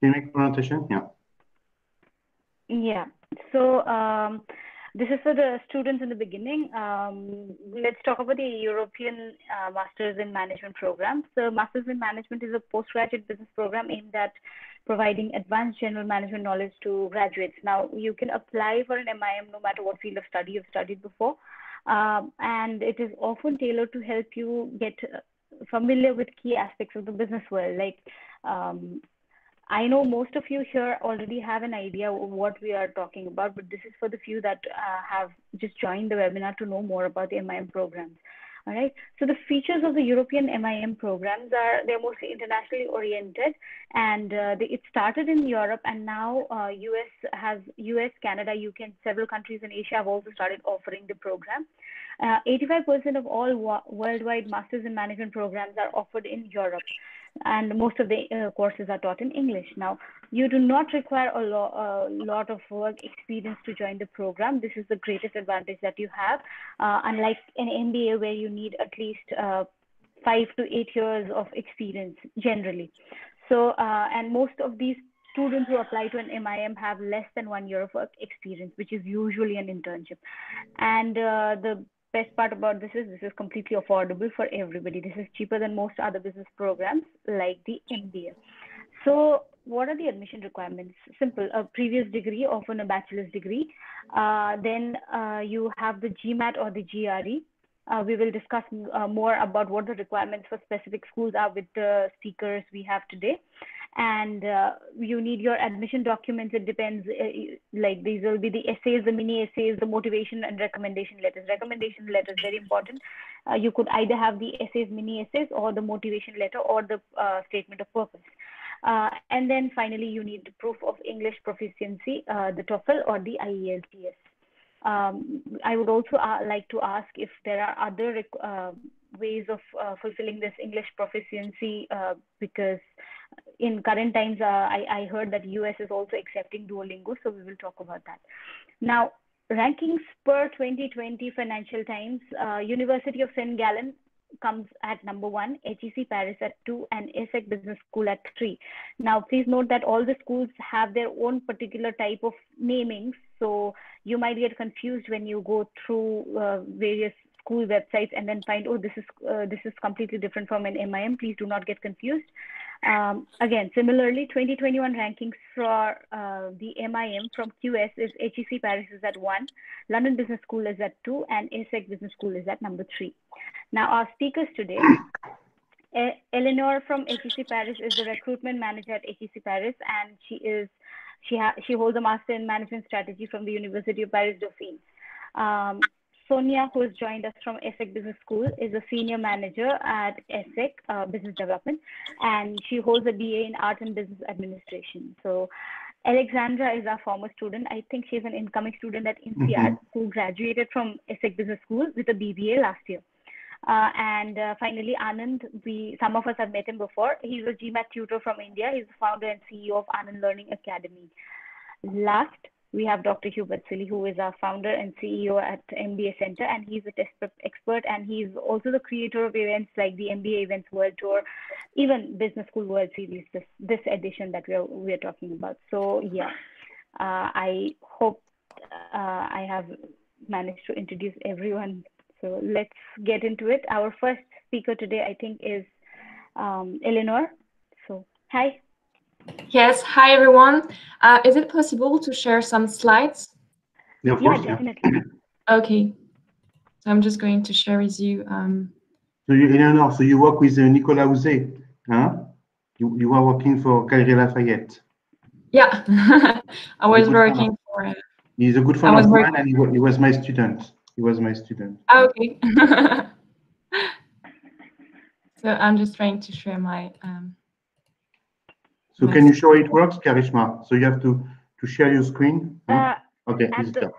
You make presentation? Yeah. Yeah. So um, this is for the students in the beginning. Um, let's talk about the European uh, Masters in Management program. So Masters in Management is a postgraduate business program aimed at providing advanced general management knowledge to graduates. Now, you can apply for an MIM no matter what field of study you've studied before. Um, and it is often tailored to help you get familiar with key aspects of the business world, like um, I know most of you here already have an idea of what we are talking about, but this is for the few that uh, have just joined the webinar to know more about the MIM programs. All right. So the features of the European MIM programs are they're mostly internationally oriented, and uh, it started in Europe, and now uh, US has US, Canada, UK, and several countries in Asia have also started offering the program. 85% uh, of all worldwide masters in management programs are offered in Europe and most of the uh, courses are taught in English. Now, you do not require a, lo a, lot of work experience to join the program. This is the greatest advantage that you have, uh, unlike an MBA where you need at least uh, five to eight years of experience generally. So, uh, and most of these students who apply to an MIM have less than one year of work experience, which is usually an internship. And uh, the best part about this is this is completely affordable for everybody. This is cheaper than most other business programs like the MBA. So what are the admission requirements? Simple, a previous degree, often a bachelor's degree. Uh, then uh, you have the GMAT or the GRE. Uh, we will discuss uh, more about what the requirements for specific schools are with the speakers we have today and uh, you need your admission documents. It depends, uh, like these will be the essays, the mini essays, the motivation and recommendation letters. Recommendation letters very important. Uh, you could either have the essays, mini essays, or the motivation letter, or the uh, statement of purpose. Uh, and then finally, you need proof of English proficiency, uh, the TOEFL or the IELTS. Um, I would also like to ask if there are other ways of fulfilling this English proficiency because in current times, uh, I, I heard that US is also accepting Duolingo, so we will talk about that. Now, rankings per 2020 Financial Times, uh, University of St. Gallen comes at number one, HEC Paris at two, and ESSEC Business School at three. Now, please note that all the schools have their own particular type of namings, so you might get confused when you go through uh, various school websites and then find, oh, this is uh, this is completely different from an MIM. Please do not get confused. Um, again, similarly, 2021 rankings for uh, the MIM from QS is HEC Paris is at one, London Business School is at two, and ESSEC Business School is at number three. Now, our speakers today, Eleanor from HEC Paris is the recruitment manager at HEC Paris, and she is she she holds a master in management strategy from the University of Paris Dauphine. Um, Sonia, who has joined us from ESSEC Business School, is a senior manager at ESSEC uh, Business Development, and she holds a BA in Art and Business Administration. So Alexandra is our former student. I think she's an incoming student at INSEAD mm -hmm. who graduated from ESSEC Business School with a BBA last year. Uh, and uh, finally, Anand, we some of us have met him before. He's a GMAT tutor from India. He's the founder and CEO of Anand Learning Academy. Last we have Dr. Hubert Silly, who is our founder and CEO at MBA Center, and he's a test prep expert, and he's also the creator of events like the MBA Events World Tour, even Business School World Series, this, this edition that we're, we're talking about. So yeah, uh, I hope uh, I have managed to introduce everyone. So let's get into it. Our first speaker today, I think, is um, Eleanor. So hi. Yes, hi everyone. Uh, is it possible to share some slides? Yeah, of course. Yeah, definitely. Okay. So I'm just going to share with you. Um, so you, Eleanor, so you work with uh, Nicolas Houzé, huh? You, you are working for Galeries Lafayette. Yeah, I was working for. Uh, He's a good friend of mine, and he, he was my student. He was my student. Okay. so I'm just trying to share my. Um, so can you show it works, Karishma? So you have to to share your screen. Uh, okay, the,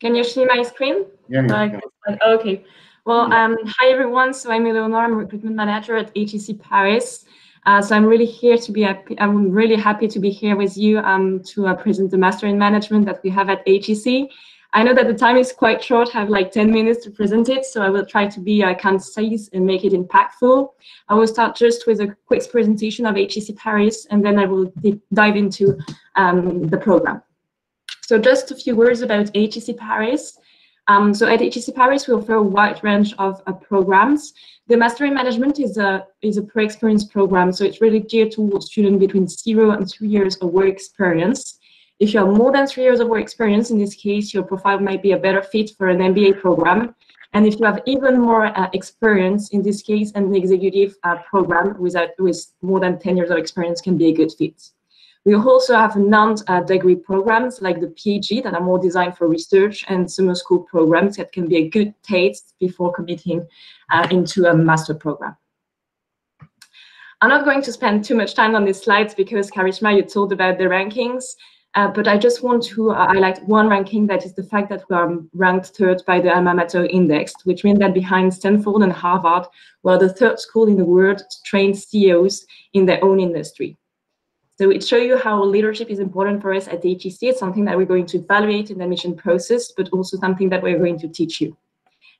Can you see my screen? Yeah. yeah, yeah. Okay. Well, yeah. um, hi everyone. So I'm Eleonore. I'm recruitment manager at HEC Paris. Uh, so I'm really here to be. Happy, I'm really happy to be here with you um, to uh, present the master in management that we have at HEC. I know that the time is quite short, I have like 10 minutes to present it, so I will try to be uh, concise and make it impactful. I will start just with a quick presentation of HEC Paris, and then I will dive into um, the program. So just a few words about HEC Paris. Um, so at HEC Paris, we offer a wide range of uh, programs. The Master in Management is a, is a pre-experience program, so it's really geared towards students between zero and two years of work experience. If you have more than three years of work experience, in this case, your profile might be a better fit for an MBA program. And if you have even more uh, experience, in this case, an executive uh, program with, with more than 10 years of experience can be a good fit. We also have non-degree programs like the PhD that are more designed for research and summer school programs that can be a good taste before committing uh, into a master program. I'm not going to spend too much time on these slides because Karishma, you told about the rankings, uh, but I just want to uh, highlight one ranking that is the fact that we are ranked third by the Alma Mater Index, which means that behind Stanford and Harvard, we're the third school in the world to train CEOs in their own industry. So it shows you how leadership is important for us at HEC. It's something that we're going to evaluate in the admission process, but also something that we're going to teach you.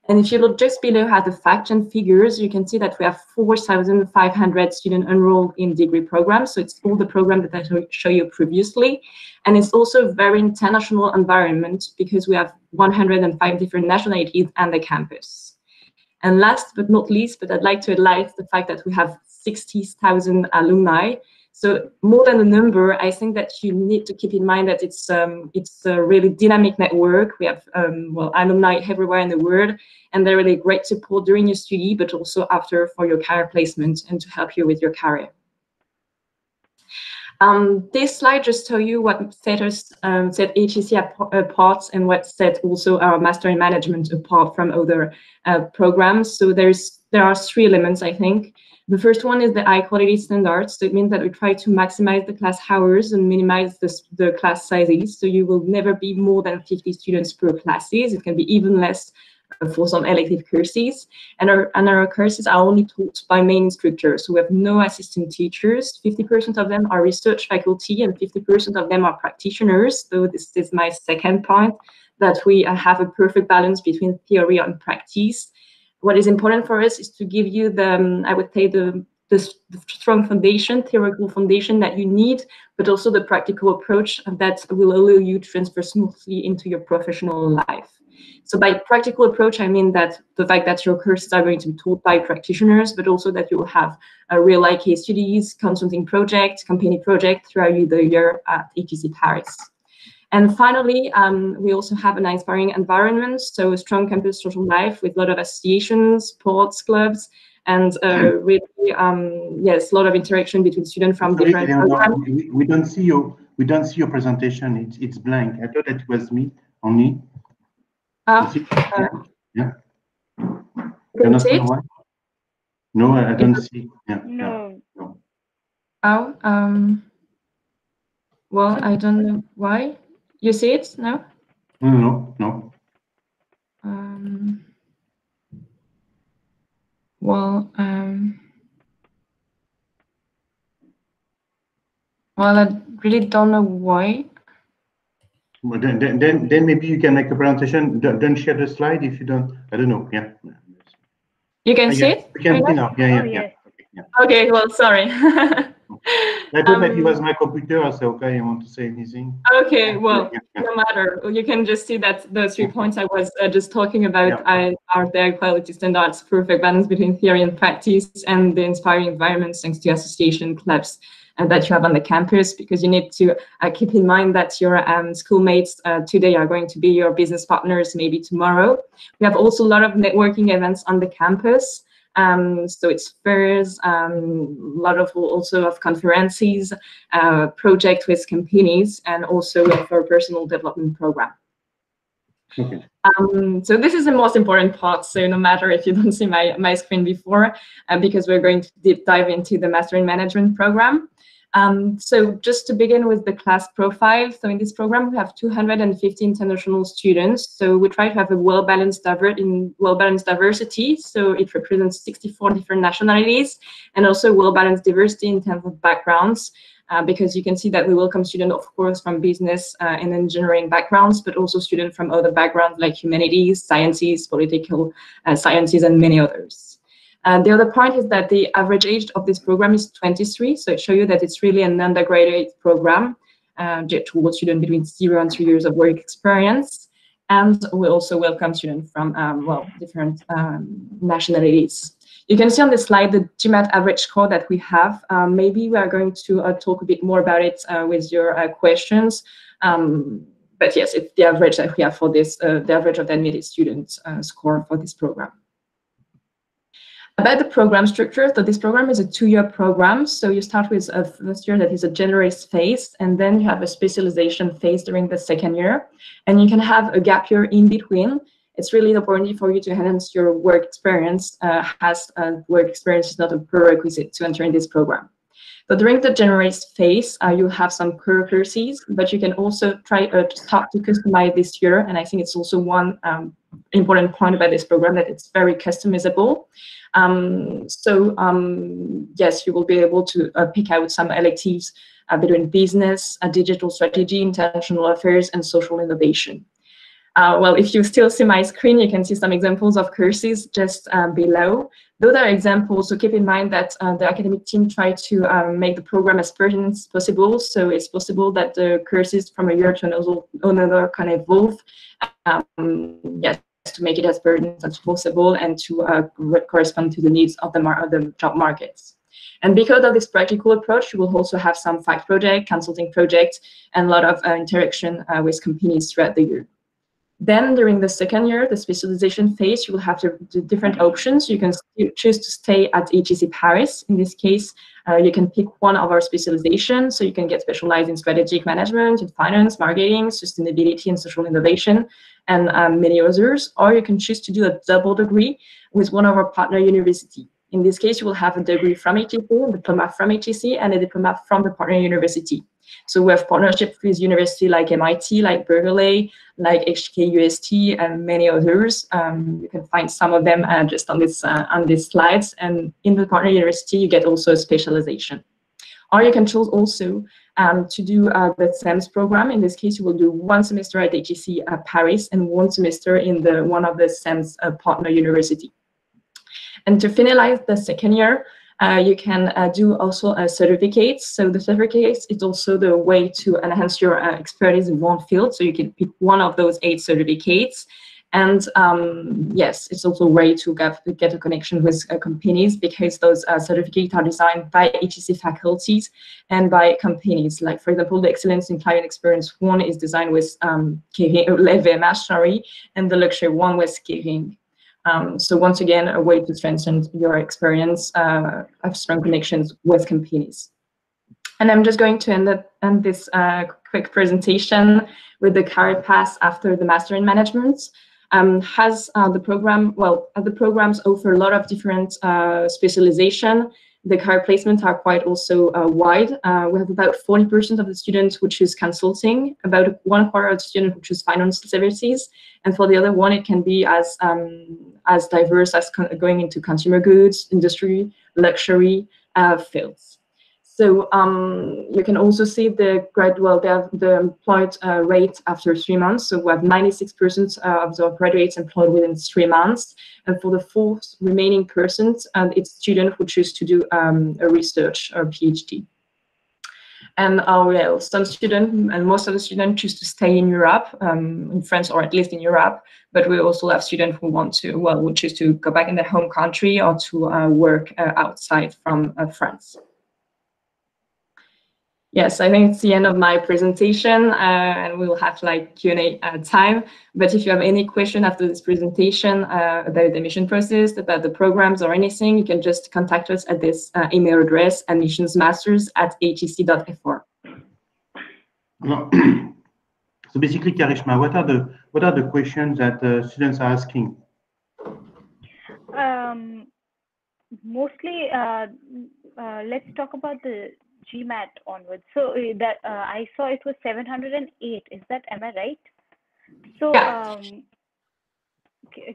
And if you look just below at the facts and figures, you can see that we have 4,500 students enrolled in degree programs. So it's all the program that I showed you previously. And it's also a very international environment because we have 105 different nationalities on the campus. And last but not least, but I'd like to highlight the fact that we have 60,000 alumni so more than a number, I think that you need to keep in mind that it's um, it's a really dynamic network. We have um, well alumni everywhere in the world, and they're really great support during your study, but also after for your career placement and to help you with your career. Um, this slide just show you what set us um, set HEC apart and what set also our master in management apart from other uh, programs. So there's there are three elements I think. The first one is the high quality standards. So it means that we try to maximize the class hours and minimize the, the class sizes. So you will never be more than 50 students per classes. It can be even less uh, for some elective courses. And our, and our courses are only taught by main instructors. So we have no assistant teachers. 50% of them are research faculty and 50% of them are practitioners. So this is my second point, that we uh, have a perfect balance between theory and practice what is important for us is to give you the, um, I would say, the, the, the, strong foundation, theoretical foundation that you need, but also the practical approach that will allow you to transfer smoothly into your professional life. So by practical approach, I mean that the fact that your courses are going to be taught by practitioners, but also that you will have a real life case studies, consulting project, company project throughout the year at HEC Paris. And finally, um, we also have an inspiring environment, so a strong campus social life with a lot of associations, sports clubs, and uh, really, um, yes, a lot of interaction between students from Sorry, different programs. We, we, don't see you. We don't see your presentation. It's it's blank. I thought it was me only. Uh, uh, yeah. Can see why? No, I don't see. Yeah. No. no. Oh, um. Well, I don't know why. You see it now? No, no. Um, well, um, well, I really don't know why. Well, then, then, then then maybe you can make a presentation. Don't, don't share the slide if you don't. I don't know. Yeah. You can see it. You can see now. Yeah, yeah, oh, yeah. Yeah. okay. Well, sorry. I thought um, that it was my computer. I said, okay, I want to say anything. Okay, well, no matter. You can just see that the three points I was uh, just talking about yeah. are the quality standards, perfect balance between theory and practice, and the inspiring environment thanks to association clubs uh, that you have on the campus because you need to uh, keep in mind that your um, schoolmates uh, today are going to be your business partners maybe tomorrow. We have also a lot of networking events on the campus. Um, so it's fairs, um, a lot of also of conferences, uh, project with companies, and also for personal development program. Okay. Um, so this is the most important part. So no matter if you don't see my, my screen before, uh, because we're going to deep dive into the Master in Management program. Um, so just to begin with the class profile, so in this program we have 250 international students. So we try to have a well-balanced in well-balanced diversity. So it represents 64 different nationalities and also well-balanced diversity in terms of backgrounds. Uh, because you can see that we welcome students, of course, from business uh, and engineering backgrounds, but also students from other backgrounds like humanities, sciences, political uh, sciences, and many others. And the other point is that the average age of this program is 23, so it shows you that it's really an undergraduate program uh, towards students between zero and three years of work experience. And we also welcome students from, um, well, different um, nationalities. You can see on the slide the GMAT average score that we have. Um, maybe we are going to uh, talk a bit more about it uh, with your uh, questions. Um, but yes, it's the average that we have for this, uh, the average of the admitted student uh, score for this program. About the program structure, so this program is a two-year program. So you start with a first year that is a generalist phase, and then you have a specialization phase during the second year. And you can have a gap year in between. It's really important for you to enhance your work experience, uh, as uh, work experience is not a prerequisite to enter in this program. So during the generalist phase, uh, you have some core but you can also try uh, to start to customize this year. And I think it's also one um, important point about this program that it's very customizable. Um, so um, yes, you will be able to uh, pick out some electives uh, between business, uh, digital strategy, international affairs, and social innovation. Uh, well, if you still see my screen, you can see some examples of courses just uh, below. Those are examples, so keep in mind that uh, the academic team tried to um, make the program as pertinent as possible. So it's possible that the courses from a year to another, another can evolve. Um, yes, to make it as pertinent as possible and to uh, correspond to the needs of the, of the job markets. And because of this practical approach, you will also have some fact project, consulting projects, and a lot of uh, interaction uh, with companies throughout the year. Then during the second year, the specialization phase, you will have the, the different options. You can choose to stay at HEC Paris. In this case, uh, you can pick one of our specializations. So you can get specialized in strategic management, in finance, marketing, sustainability, and social innovation, and um, many others. Or you can choose to do a double degree with one of our partner university. In this case, you will have a degree from HEC, a diploma from HEC, and a diploma from the partner university. So we have partnerships with universities like MIT, like Berkeley, like HKUST, and many others. Um, you can find some of them uh, just on this uh, on these slides. And in the partner university, you get also a specialization. Or you can choose also um, to do uh, the CEMS program. In this case, you will do one semester at HEC uh, Paris and one semester in the one of the CEMS uh, partner university. And to finalize the second year, uh, you can uh, do also a certificate. So the certificate is also the way to enhance your uh, expertise in one field. So you can pick one of those eight certificates. And um, yes, it's also a way to get, get a connection with uh, companies because those uh, certificates are designed by HEC faculties and by companies. Like, for example, the Excellence in Client Experience one is designed with um, Kering, and the Luxury one with Kering. Um, so once again, a way to strengthen your experience, uh, have strong connections with companies. And I'm just going to end, end this uh, quick presentation with the career path after the Master in Management. Um, has uh, the program, well, the programs offer a lot of different uh, specialization the career placements are quite also uh, wide. Uh, we have about 40% of the students which is consulting, about one quarter of the students which is financial services, and for the other one, it can be as um, as diverse as going into consumer goods, industry, luxury uh, fields. So um, you can also see the grad, well, the, the employed uh, rate after three months. So we have 96% uh, of the graduates employed within three months. And for the four remaining percent, and it's students who choose to do um, a research or PhD. And well, some students and most of the students choose to stay in Europe, um, in France or at least in Europe. But we also have students who want to, well, who choose to go back in their home country or to uh, work uh, outside from uh, France. Yes, I think it's the end of my presentation uh, and we'll have like Q&A uh, time. But if you have any question after this presentation uh, about the admission process, about the programs or anything, you can just contact us at this uh, email address, admissionsmasters at hec.fr. so basically, Karishma, what are the what are the questions that uh, students are asking? Um, mostly, uh, let's talk about the GMAT onwards. So uh, that uh, I saw it was 708. Is that am I right? So Yeah. um,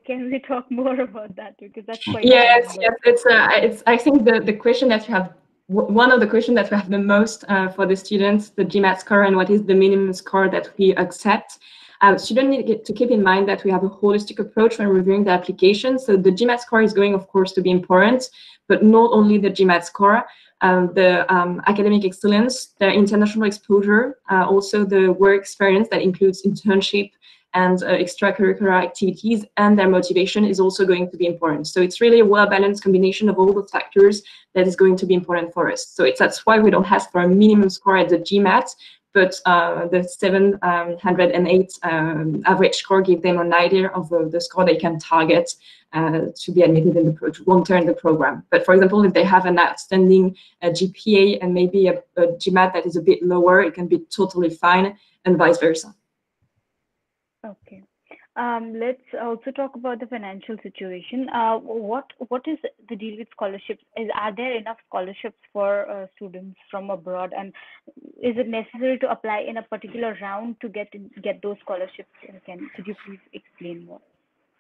can we talk more about that because that's quite. Yes, yes, it's uh, it's. I think the the question that you have, w- one of the questions that we have the most uh, for the students, the GMAT score, and what is the minimum score that we accept. Um, students need to get- to keep in mind that we have a holistic approach when reviewing the application. So the GMAT score is going, of course, to be important, but not only the GMAT score, um, the um, academic excellence, the international exposure, uh, also the work experience that includes internship and uh, extracurricular activities and their motivation is also going to be important. So it's really a well-balanced combination of all the factors that is going to be important for us. So it's that's why we don't ask for a minimum score at the GMAT, but uh, the 708 um, average score give them an idea of the, the score they can target uh, to be admitted in the in the program. But for example, if they have an outstanding uh, GPA and maybe a, a GMAT that is a bit lower, it can be totally fine and vice versa. Okay. Um, let's also talk about the financial situation. Uh, what what is the deal with scholarships? Is are there enough scholarships for uh, students from abroad, and is it necessary to apply in a particular round to get get those scholarships? Can could you please explain more?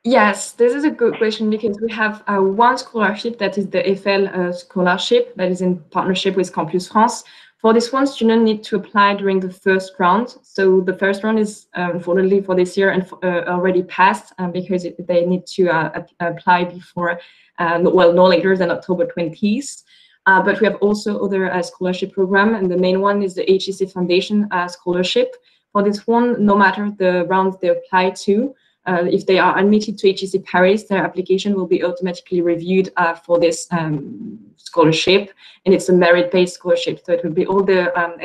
Yes, this is a good question because we have uh, one scholarship that is the Eiffel uh, scholarship that is in partnership with Campus France. For this one, students need to apply during the first round. So the first round is uh, unfortunately for this year and uh, already passed um, because it, they need to uh, apply before, uh, well, no later than October 20th. Uh, but we have also other uh, scholarship program, and the main one is the HEC Foundation scholarship. For this one, no matter the round they apply to, uh, if they are admitted to HEC Paris, their application will be automatically reviewed uh, for this um, scholarship, and it's a merit-based scholarship. So it will be all the um,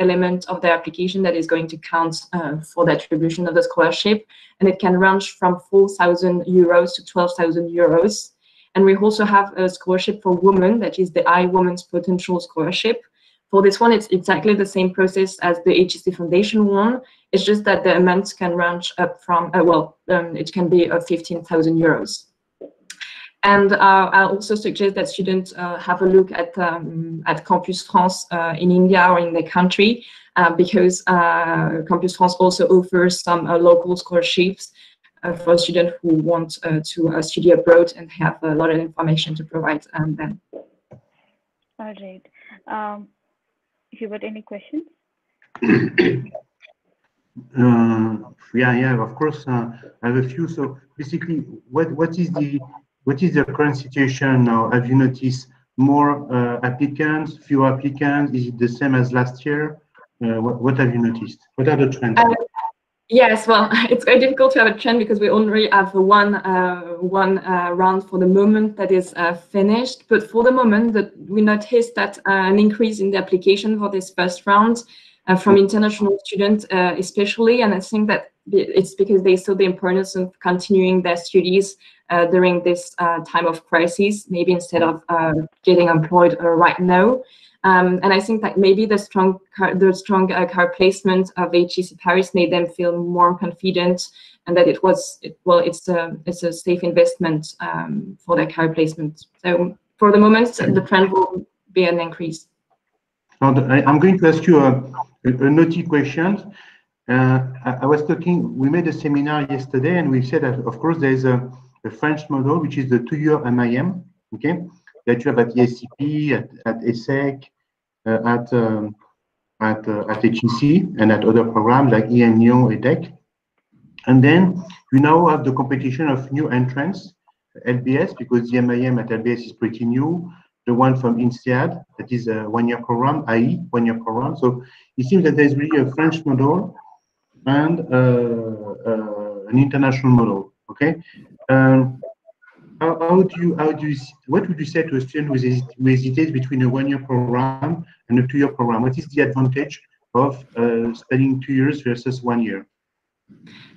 of the application that is going to count uh, for the attribution of the scholarship, and it can range from 4,000 euros to 12,000 euros. And we also have a scholarship for women, that is the I Women's Potential Scholarship. For this one, it's exactly the same process as the HEC Foundation one. It's just that the amounts can range up from, uh, well, um, it can be uh, 15,000 euros. And uh, I also suggest that students uh, have a look at um, at Campus France uh, in India or in the country, uh, because uh, Campus France also offers some uh, local scholarships for students who want to study abroad and have a lot of information to provide um, them. All right. Um, Hubert, any questions? Uh, yeah, yeah, of course. Uh, I have a few. So basically, what what is the what is the current situation now? Have you noticed more uh, applicants, fewer applicants? Is it the same as last year? Uh, what what have you noticed? What are the trends? Yes, well, it's very difficult to have a trend because we only have one uh, one uh, round for the moment that is uh, finished. But for the moment, that we noticed that uh, an increase in the application for this first round uh, from international students, uh, especially, and I think that it's because they saw the importance of continuing their studies uh, during this uh, time of crisis, maybe instead of uh, getting employed uh, right now. Um, and I think that maybe the strong car, the strong uh, car placement of HEC Paris made them feel more confident, and that it was it, well, it's a it's a safe investment um, for their car placement. So for the moment, the trend will be an increase. Now, the- I, am going to ask you a, a, naughty question. Uh, I, I was talking, we made a seminar yesterday and we said that, of course, there's a, a French model, which is the two-year MIM, okay, that you have at ESCP, at, at ESSEC, at, um, at, uh, at HEC, and at other programs like EM Lyon, EDHEC. And then you now have the competition of new entrants, LBS, because the MIM at LBS is pretty new the one from INSEAD, that is a one-year program, i.e. one-year program. So it seems that there's really a French model and uh, uh, an international model. Okay. Um, how, how do you how do you what would you say to a student who, hesitates between a one-year program and a two-year program? What is the advantage of uh, studying two years versus one year?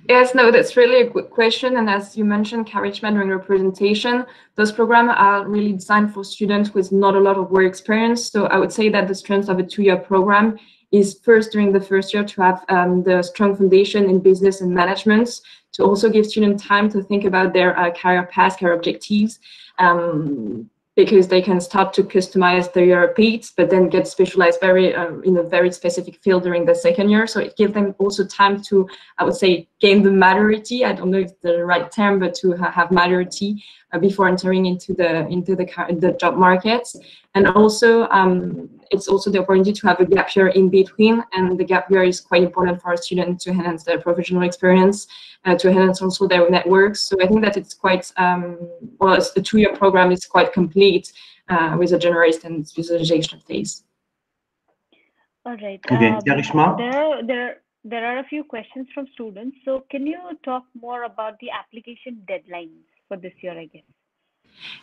Yes, no, that's really a good question. And as you mentioned, Karishma, during your presentation, those programs are really designed for students with not a lot of work experience. So I would say that the strength of a two-year program is first during the first year to have um, the strong foundation in business and management, to also give students time to think about their uh, career path, career objectives. Um, because they can start to customize their PEATs, but then get specialized very uh, in a very specific field during the second year. So it gives them also time to, I would say, gain the maturity. I don't know if the right term, but to ha have maturity uh, before entering into the into the the job markets. And also, um, it's also the opportunity to have a gap year in between, and the gap year is quite important for a student to enhance their professional experience, uh, to enhance also their networks. So I think that it's quite um, well. It's, the two-year program is quite complete uh, with a generalist and visualization phase. All right. Okay, Um, There there, there are a few questions from students. So can you talk more about the application deadlines for this year, I guess?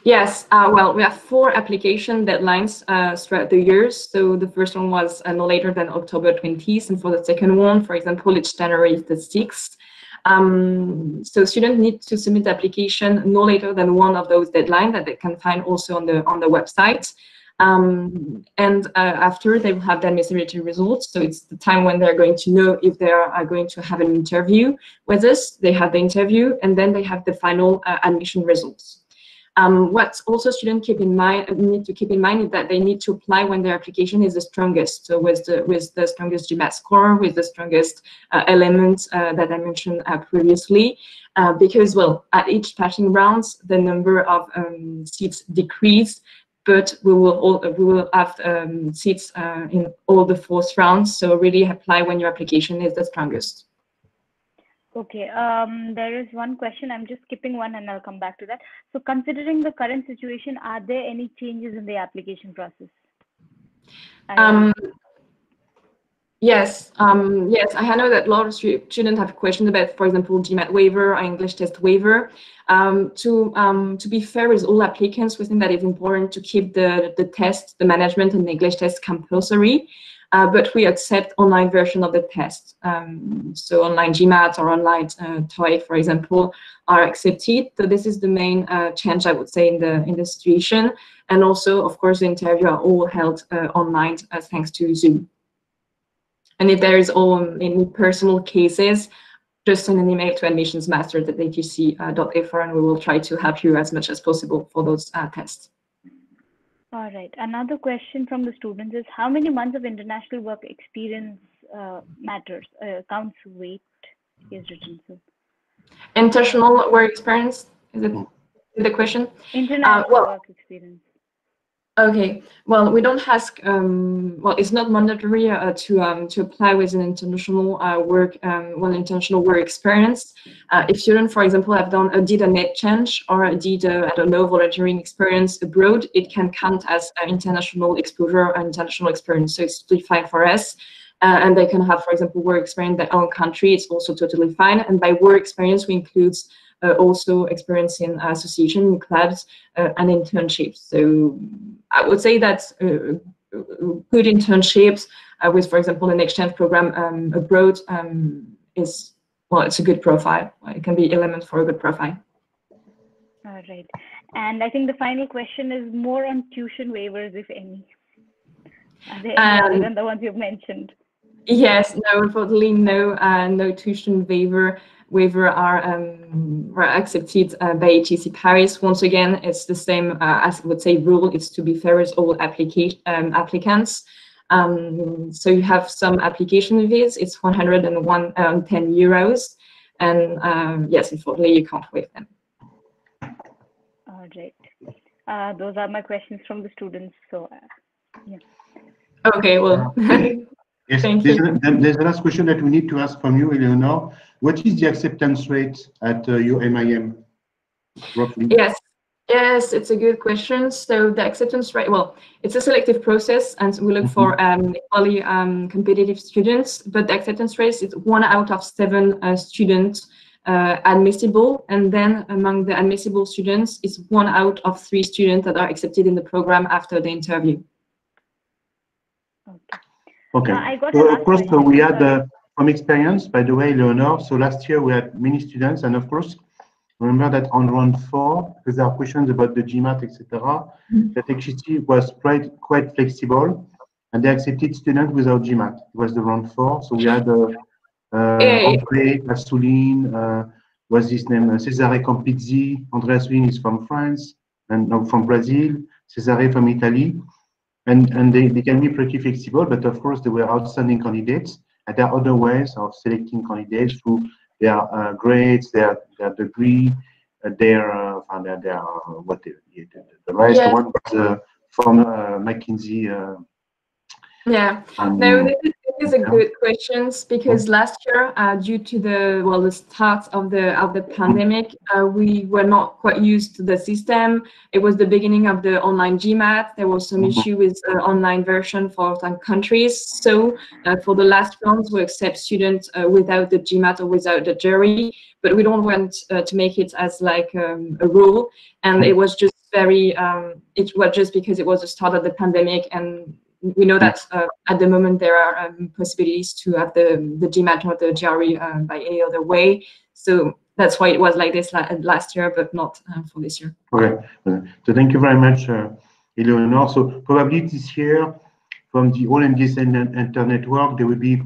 Yes, uh, well, we have four application deadlines uh, throughout the years. So the first one was uh, no later than October 20th, and for the second one, for example, it's January the 6th. Um, so students need to submit the application no later than one of those deadlines that they can find also on the on the website. Um, and uh, after they will have the admissibility results. So it's the time when they're going to know if they are, are going to have an interview with us. They have the interview, and then they have the final uh, admission results. Um, what also students keep in mind need to keep in mind is that they need to apply when their application is the strongest. So with the with the strongest GMAT score, with the strongest uh, element uh, that I mentioned uh, previously, uh, because well, at each passing rounds, the number of um, seats decrease, but we will all, we will have um, seats uh, in all the fourth rounds. So really apply when your application is the strongest. Okay, um, there is one question. I'm just skipping one and I'll come back to that. So considering the current situation, are there any changes in the application process? Um, yes, um, yes, I know that a lot of students have questions about, for example, GMAT waiver or English test waiver. Um, to um, to be fair with all applicants, we think that it's important to keep the the test, the management and the English test compulsory. Uh, but we accept online version of the test. Um, so online GMAT or online uh, TOEIC, for example, are accepted. So this is the main uh, change, I would say, in the in the situation. And also, of course, the interview are all held uh, online uh, thanks to Zoom. And if there is all any personal cases, just send an email to admissionsmaster at hec.fr and we will try to help you as much as possible for those uh, tests. All right. Another question from the students is how many months of international work experience uh, matters, uh, counts weight is written. So International work experience, is it the question? international well- work experience. Okay, well, we don't ask, um, well, it's not mandatory uh, to um, to apply with an international uh, work, um, one international work experience. Uh, if students, for example, have done a did a net change or did a, I don't know, volunteering experience abroad, it can count as an international exposure and international experience. So it's totally fine for us. Uh, and they can have, for example, work experience in their own country. It's also totally fine. And by work experience, we include uh, also experience in association, clubs, uh, and internships. So I would say that uh, good internships uh, with, for example, an exchange program um, abroad um, is, well, it's a good profile. It can be element for a good profile. All right. And I think the final question is more on tuition waivers, if any. Are there any other Um, than the ones you've mentioned? Yes, no, unfortunately, no, uh, no tuition waiver waiver are um, were accepted uh, by HEC Paris. Once again, it's the same uh, as I would say rule. is to be fair with all application um, applicants. Um, so you have some application fees. It's 101 um, 10 euros, and um, yes, unfortunately, you can't waive them. All right. Uh, those are my questions from the students. So uh, Okay, well, Yes, Thank there's, you. a- then there's a last question that we need to ask from you, Eleanor. What is the acceptance rate at uh, your MIM roughly? Yes, yes, it's a good question. So the acceptance rate, well, it's a selective process, and we look for um, equally um, competitive students. But the acceptance rate is one out of seven uh, students uh, admissible, and then among the admissible students, it's one out of three students that are accepted in the program after the interview. okay. Okay. Uh, I got So of course, question, we had sorry. uh, from experience, by the way, Leonor. So last year we had many students, and of course, remember that on round four, because there are questions about the GMAT, etc. Mhm. That HEC was quite quite flexible, and they accepted students without GMAT. It was the round four. So we had uh, uh, Yeah, yeah. André Assoulin, uh, what's his name? Uh, Cesare Campizzi. André Assoulin is from France and no, from Brazil. Cesare from Italy. And, and they, they can be pretty flexible, but of course they were outstanding candidates. And there are other ways of selecting candidates through their uh, grades, their, their degree, uh, their, uh, their, their uh, what the, the rest Yeah. one was uh, from uh, McKinsey. Uh, Yeah. No, this is, this is a good question because last year, uh, due to the well, the start of the of the pandemic, uh, we were not quite used to the system. It was the beginning of the online GMAT. There was some Mhm. issue with uh, online version for some countries. So uh, for the last rounds, we accept students uh, without the GMAT or without the GRE, but we don't want uh, to make it as like um, a rule. And it was just very. Um, it was just because it was the start of the pandemic and we know that uh, at the moment there are um, possibilities to have the the GMAT or the GRE uh, by any other way. So that's why it was like this la- last year, but not uh, for this year. Okay, Uh, so thank you very much, uh, Eleonore. So probably this year, from the All MDS and Enter network, there will be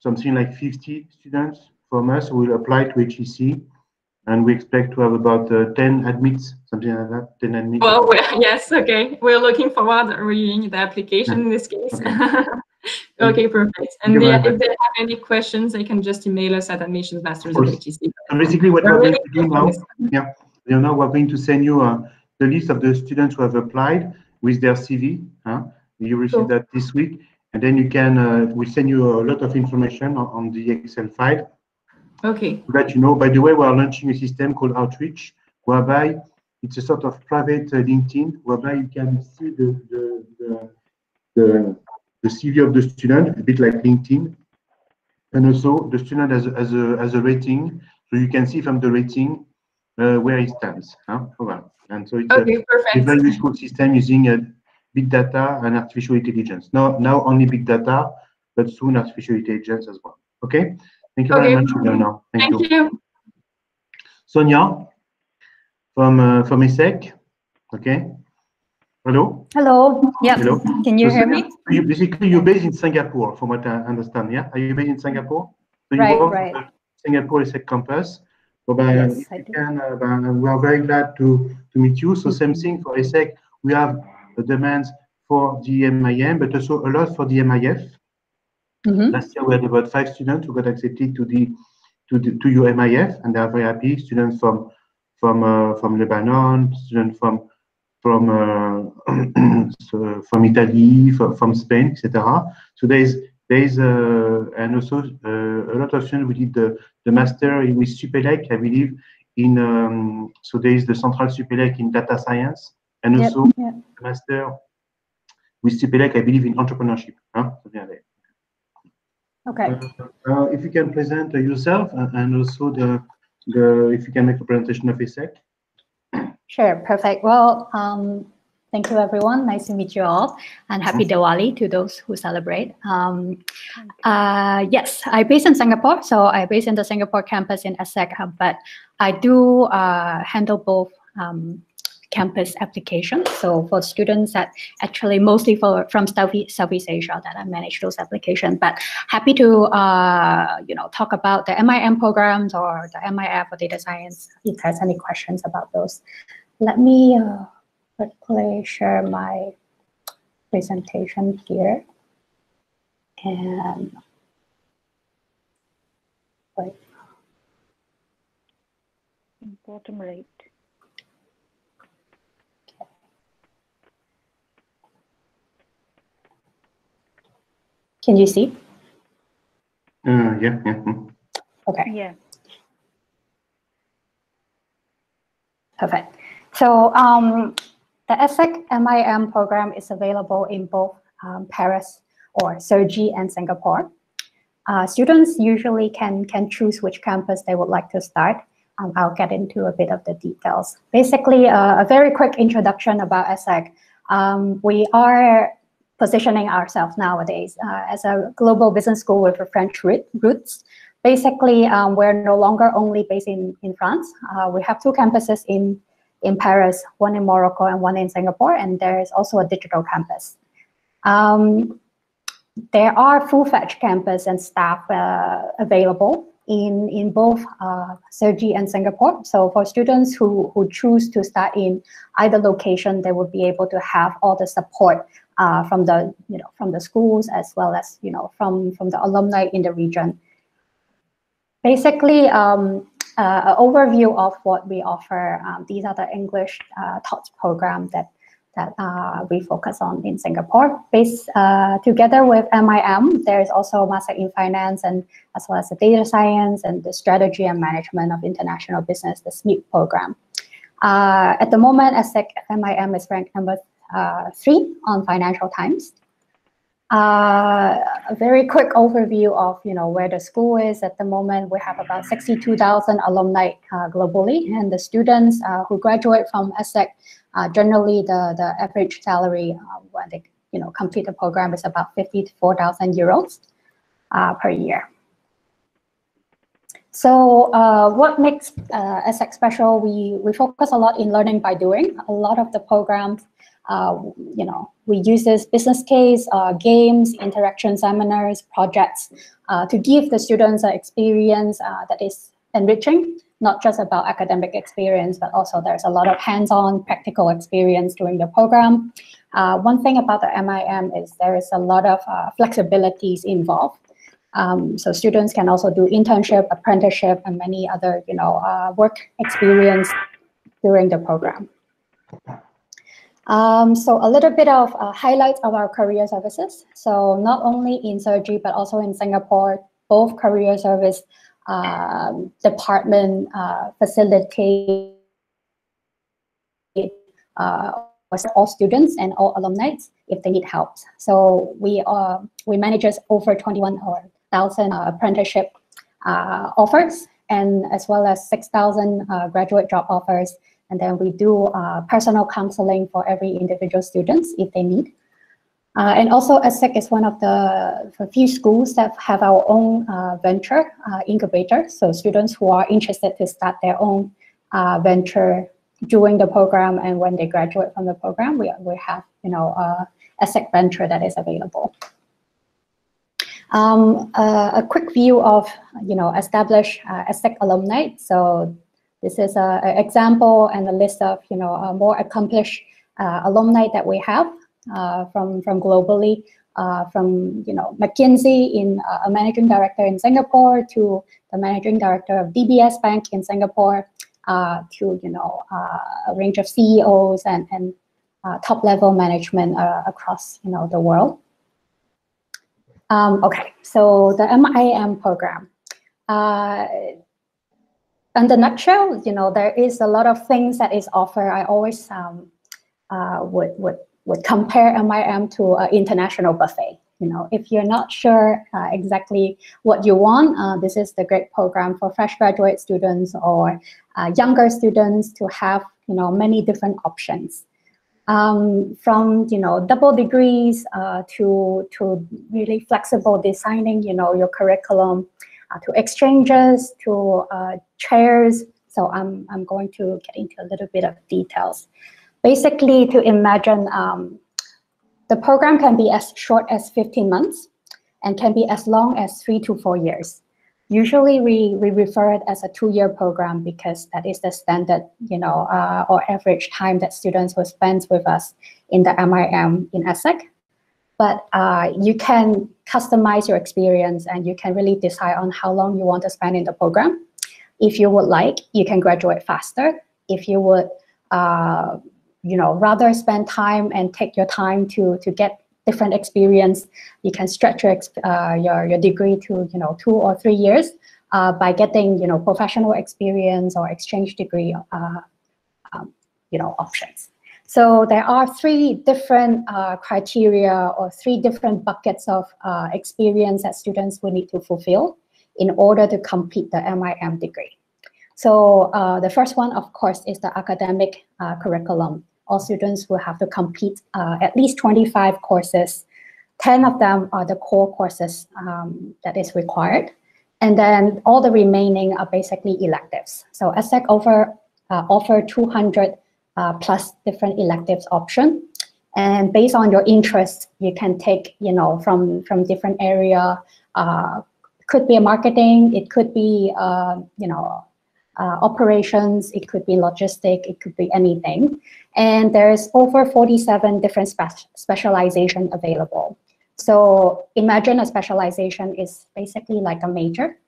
something like 50 students from us who will apply to HEC. And we expect to have about uh, 10 admits, something like that, 10 admits. Well, yes, okay. We're looking forward to reading the application in this case. okay, perfect. And they, if they have any questions, they can just email us at admissionsmasters course. at HEC. So basically what We're we're going to do now, yeah, you know, we're going to send you uh, the list of the students who have applied with their CV. Huh? You receive Cool. that this week, and then you can, uh, we send you a lot of information on, on the Excel file. Okay. let you know, by the way, we are launching a system called Outreach, whereby it's a sort of private uh, LinkedIn, whereby you can see the, the, the, the, the CV of the student, a bit like LinkedIn. And also the student has, a- has, a, has a rating, so you can see from the rating uh, where he stands. Huh? Well. And so it's a, Okay, a very useful system using uh, big data and artificial intelligence. Now, now only big data, but soon artificial intelligence as well. Okay? Thank you very much, Eleanor. Thank, you. Thank you. Sonia from uh, from ESSEC. Okay. Hello. Hello. Yeah. Hello. Can you So hear Sonia, me? You basically you're based in Singapore, from what I understand. Yeah. Are you based in Singapore? So you Right, work right. Singapore ESSEC campus. So by, Yes, I do. can, uh, by- we are very glad to to meet you. So same thing for ESSEC. We have the demands for the MIM, but also a lot for the MIF. Mhm. Last year we had about five students who got accepted to the to the to your MIF, and they are very happy. Students from from uh, from Lebanon, students from from uh, so from Italy, from, from Spain, etc. So there is there is uh, and also uh, a lot of students who did the the master with Supelec, I believe. In um, so there is the central Supelec in data science, and Yep, also yep. master with Supelec, I believe, in entrepreneurship. Huh? Something like that. Okay. Uh, if you can present uh, yourself and, and also the, the if you can make a presentation of ESSEC. Sure. Perfect. Well, um, thank you, everyone. Nice to meet you all, and happy Diwali to those who celebrate. Um, uh, yes, I based in Singapore, so I based in the Singapore campus in ESSEC, uh, but I do uh, handle both um, campus applications. So for students that actually mostly for from Southeast, Southeast Asia that I manage those applications, but happy to uh, you know talk about the MIM programs or the MIF or data science if there's any questions about those. Let me uh, quickly share my presentation here. And wait, Bottom right. Can you see? Uh, yeah, yeah. Okay. Yeah. Perfect. So um, the ESSEC MIM program is available in both um, Paris or Cergy and Singapore. Uh, students usually can, can choose which campus they would like to start. Um, I'll get into a bit of the details. Basically, uh, a very quick introduction about ESSEC. Um, we are positioning ourselves nowadays uh, as a global business school with French roots. Basically, um, we're no longer only based in, in France. Uh, we have two campuses in, in Paris, one in Morocco and one in Singapore, and there is also a digital campus. Um, there are full-fledged campus and staff uh, available in, in both uh, Cergy and Singapore. So for students who, who choose to start in either location, they will be able to have all the support uh, from the you know from the schools as well as you know from from the alumni in the region. Basically, um, uh, an overview of what we offer. Um, these are the English uh, TOTS program that that uh, we focus on in Singapore. Based uh, together with MIM, there is also a Master in Finance and as well as the Data Science and the Strategy and Management of International Business, the SMIB program. Uh, at the moment, ESSEC MIM is ranked number three on Financial Times. Uh, a very quick overview of you know where the school is at the moment. We have about 62,000 alumni uh, globally, and the students uh, who graduate from ESSEC, uh, generally the the average salary uh, when they you know complete the program is about 54,000 euros per year. So what makes ESSEC special? We we focus a lot in learning by doing. A lot of the programs uh, you know, we use this business case, uh, games, interaction seminars, projects uh, to give the students an experience uh, that is enriching, not just about academic experience, but also there's a lot of hands-on practical experience during the program. Uh, one thing about the MIM is there is a lot of flexibilities involved. Um, so students can also do internship, apprenticeship, and many other, you know, work experience during the program. Um, so a little bit of uh, highlights of our career services. So not only in Cergy, but also in Singapore, both career service um, department uh, facilitate uh, all students and all alumni if they need help. So we uh, we manage over 21,000 uh, apprenticeship uh, offers and as well as 6,000 uh, graduate job offers and then we do uh, personal counseling for every individual students if they need. Uh, and also ESSEC is one of the, the, few schools that have our own uh, venture uh, incubator. So students who are interested to start their own uh, venture during the program and when they graduate from the program, we, we have you know uh, ESSEC venture that is available. Um, uh, a quick view of you know established ESSEC alumni. So this is an example and a list of you know uh, more accomplished uh, alumni that we have uh, from from globally. from you know McKinsey in a managing director in Singapore to the managing director of DBS Bank in Singapore to you know a range of CEOs and and top level management across you know the world. Um, okay, so the MIM program. Uh, in the nutshell, you know, there is a lot of things that is offered. I always um, uh, would, would, would compare MIM to an international buffet. You know, if you're not sure uh, exactly what you want, uh, this is the great program for fresh graduate students or uh, younger students to have, you know, many different options. Um, from you know double degrees uh, to to really flexible designing you know your curriculum to exchanges, to uh, chairs. So I'm, I'm going to get into a little bit of details. Basically, to imagine um, the program can be as short as 15 months and can be as long as three to four years. Usually we, we refer it as a two-year program because that is the standard, you know, uh, or average time that students will spend with us in the MIM in ESSEC but uh, you can customize your experience and you can really decide on how long you want to spend in the program. If you would like, you can graduate faster. If you would, uh, you know, rather spend time and take your time to to get different experience, you can stretch your uh, your your degree to you know two or three years uh, by getting you know professional experience or exchange degree, uh, um, you know, options. So there are three different uh, criteria or three different buckets of uh, experience that students will need to fulfill in order to complete the MIM degree. So uh, the first one, of course, is the academic uh, curriculum. All students will have to complete uh, at least 25 courses. 10 of them are the core courses um, that is required. And then all the remaining are basically electives. So ESSEC offer, uh, offer 200 uh, plus different electives option. And based on your interest, you can take, you know, from, from different area, uh, could be a marketing, it could be, uh, you know, uh, operations, it could be logistic, it could be anything. And there's over 47 different spe specialization available. So imagine a specialization is basically like a major.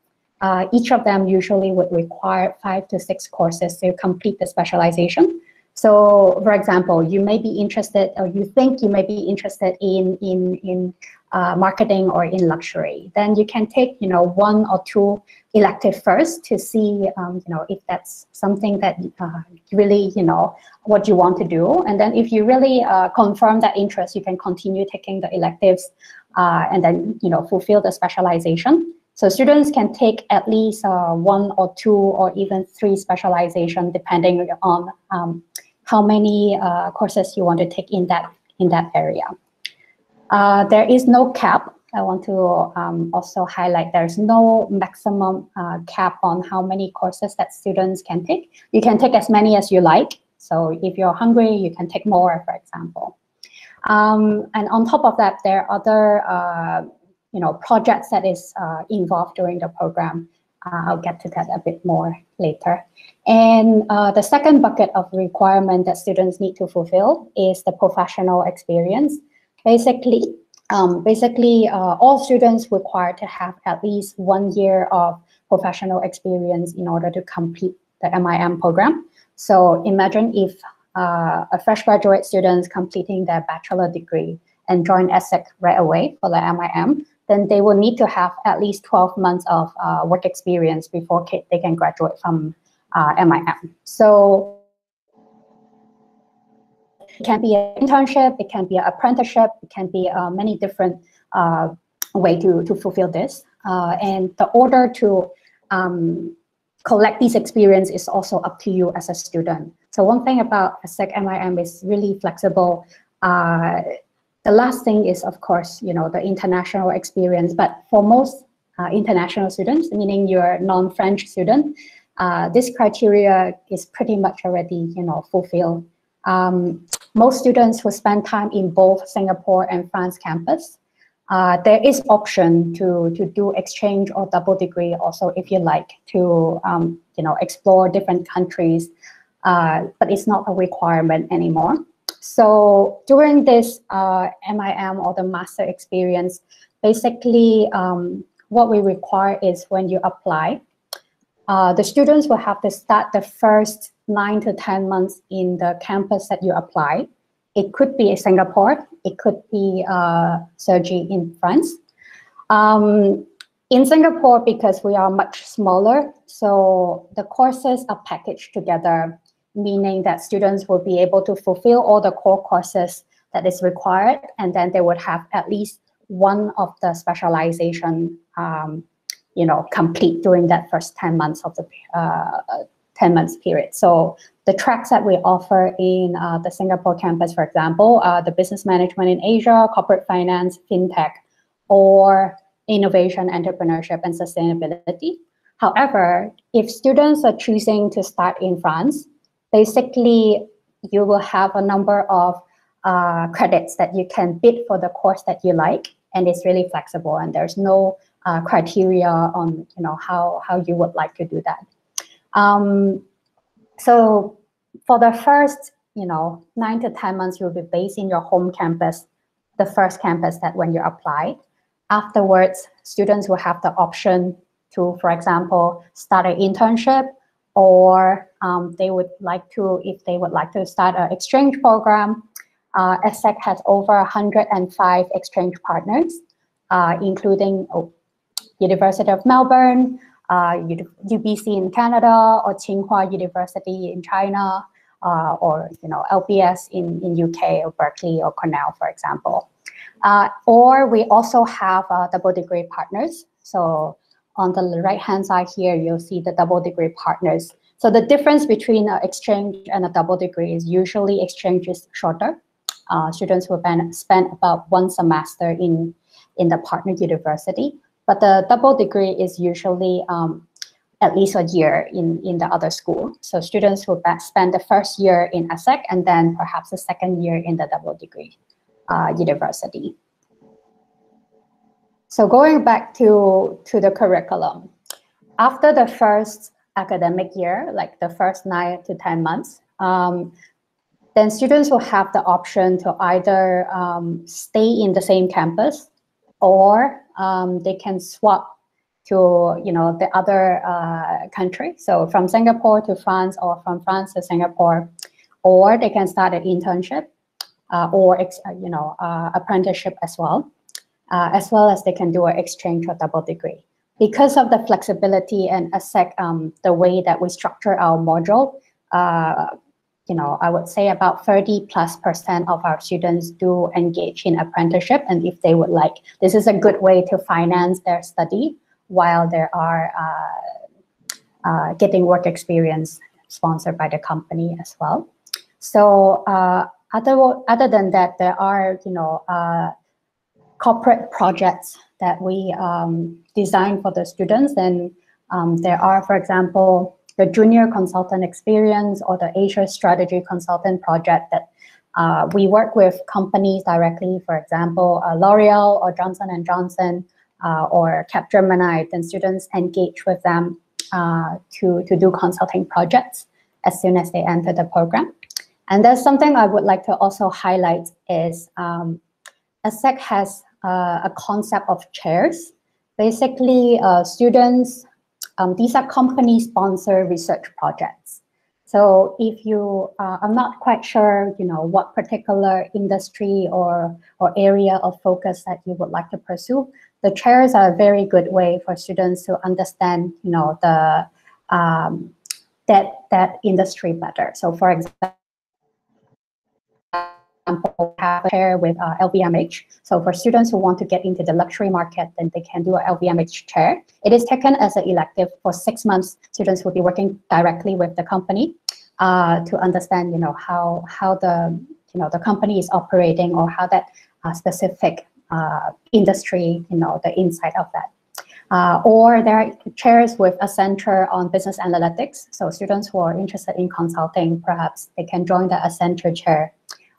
Uh, each of them usually would require five to six courses to complete the specialization. So for example, you may be interested or you think you may be interested in, in, in uh, marketing or in luxury. Then you can take, you know, one or two elective first to see, um, you know, if that's something that uh, really, you know, what you want to do. And then if you really uh, confirm that interest, you can continue taking the electives uh, and then, you know, fulfill the specialization. So students can take at least uh, one or two or even three specialization depending on um, how many uh, courses you want to take in that in that area. Uh, there is no cap. I want to um, also highlight there's no maximum uh, cap on how many courses that students can take. You can take as many as you like. So if you're hungry, you can take more, for example. Um, and on top of that, there are other uh, you know, projects that is uh, involved during the program. Uh, I'll get to that a bit more later. And uh, the second bucket of requirement that students need to fulfill is the professional experience. Basically, um, basically uh, all students require to have at least one year of professional experience in order to complete the MIM program. So imagine if uh, a fresh graduate student completing their bachelor degree and join ESSEC right away for the MIM, then they will need to have at least 12 months of uh, work experience before they can graduate from uh, MIM. So it can be an internship, it can be an apprenticeship, it can be uh, many different uh, way to, to fulfill this. Uh, and the order to um, collect these experience is also up to you as a student. So one thing about ESSEC MIM is really flexible. The last thing is, of course, you know, the international experience. But for most uh, international students, meaning you're non-French student, uh, this criteria is pretty much already, you know, fulfilled. Um, most students who spend time in both Singapore and France campus, uh, there is option to, to do exchange or double degree also if you like to, um, you know, explore different countries, uh, but it's not a requirement anymore. So during this uh, MIM or the master experience, basically um, what we require is when you apply, uh, the students will have to start the first nine to 10 months in the campus that you apply. It could be Singapore, it could be uh, Cergy in France. Um, in Singapore, because we are much smaller, so the courses are packaged together meaning that students will be able to fulfill all the core courses that is required, and then they would have at least one of the specialization, um, you know, complete during that first 10 months of the uh, 10 months period. So the tracks that we offer in uh, the Singapore campus, for example, are the business management in Asia, corporate finance, fintech, or innovation, entrepreneurship, and sustainability. However, if students are choosing to start in France, basically you will have a number of uh, credits that you can bid for the course that you like, and it's really flexible, and there's no uh, criteria on you know how how you would like to do that. Um, so for the first you know nine to ten months, you'll be based in your home campus, the first campus that when you apply. Afterwards, students will have the option to, for example, start an internship or um, they would like to, if they would like to start an exchange program, uh, ESSEC has over 105 exchange partners, uh, including oh, University of Melbourne, uh, UBC in Canada, or Tsinghua University in China, uh, or you know LBS in, in UK or Berkeley or Cornell, for example. Uh, or we also have uh, double degree partners. So on the right-hand side here, you'll see the double degree partners. So the difference between an exchange and a double degree is usually exchange is shorter. Uh, students will spend about one semester in, in the partner university, but the double degree is usually um, at least a year in, in the other school. So students will spend the first year in ESSEC and then perhaps the second year in the double degree uh, university. So going back to, to the curriculum, after the first academic year, like the first nine to 10 months, um, then students will have the option to either um, stay in the same campus or um, they can swap to you know the other uh, country. So from Singapore to France or from France to Singapore, or they can start an internship uh, or you know uh, apprenticeship as well, uh, as well as they can do an exchange or double degree. Because of the flexibility and ESSEC, um, the way that we structure our module, uh, you know, I would say about 30 plus percent of our students do engage in apprenticeship. And if they would like, this is a good way to finance their study while they are uh, uh, getting work experience sponsored by the company as well. So uh, other, other than that, there are, you know, uh, corporate projects that we um, design for the students. And um, there are, for example, the junior consultant experience or the Asia strategy consultant project that uh, we work with companies directly, for example, uh, L'Oreal or Johnson & Johnson uh, or Capgemini, then students engage with them uh, to, to do consulting projects as soon as they enter the program. And there's something I would like to also highlight is um, has a concept of chairs. Basically, uh, students um, these are company sponsored research projects. So if you, uh, I'm not quite sure, you know, what particular industry or, or area of focus that you would like to pursue, the chairs are a very good way for students to understand, you know, the, um, that, that industry better. So for example, example, have a chair with uh, LVMH. So for students who want to get into the luxury market, then they can do a LVMH chair. It is taken as an elective for six months. Students will be working directly with the company uh, to understand, you know, how how the you know the company is operating or how that uh, specific uh, industry, you know, the insight of that. Uh, or there are chairs with a center on business analytics. So students who are interested in consulting, perhaps they can join the Accenture chair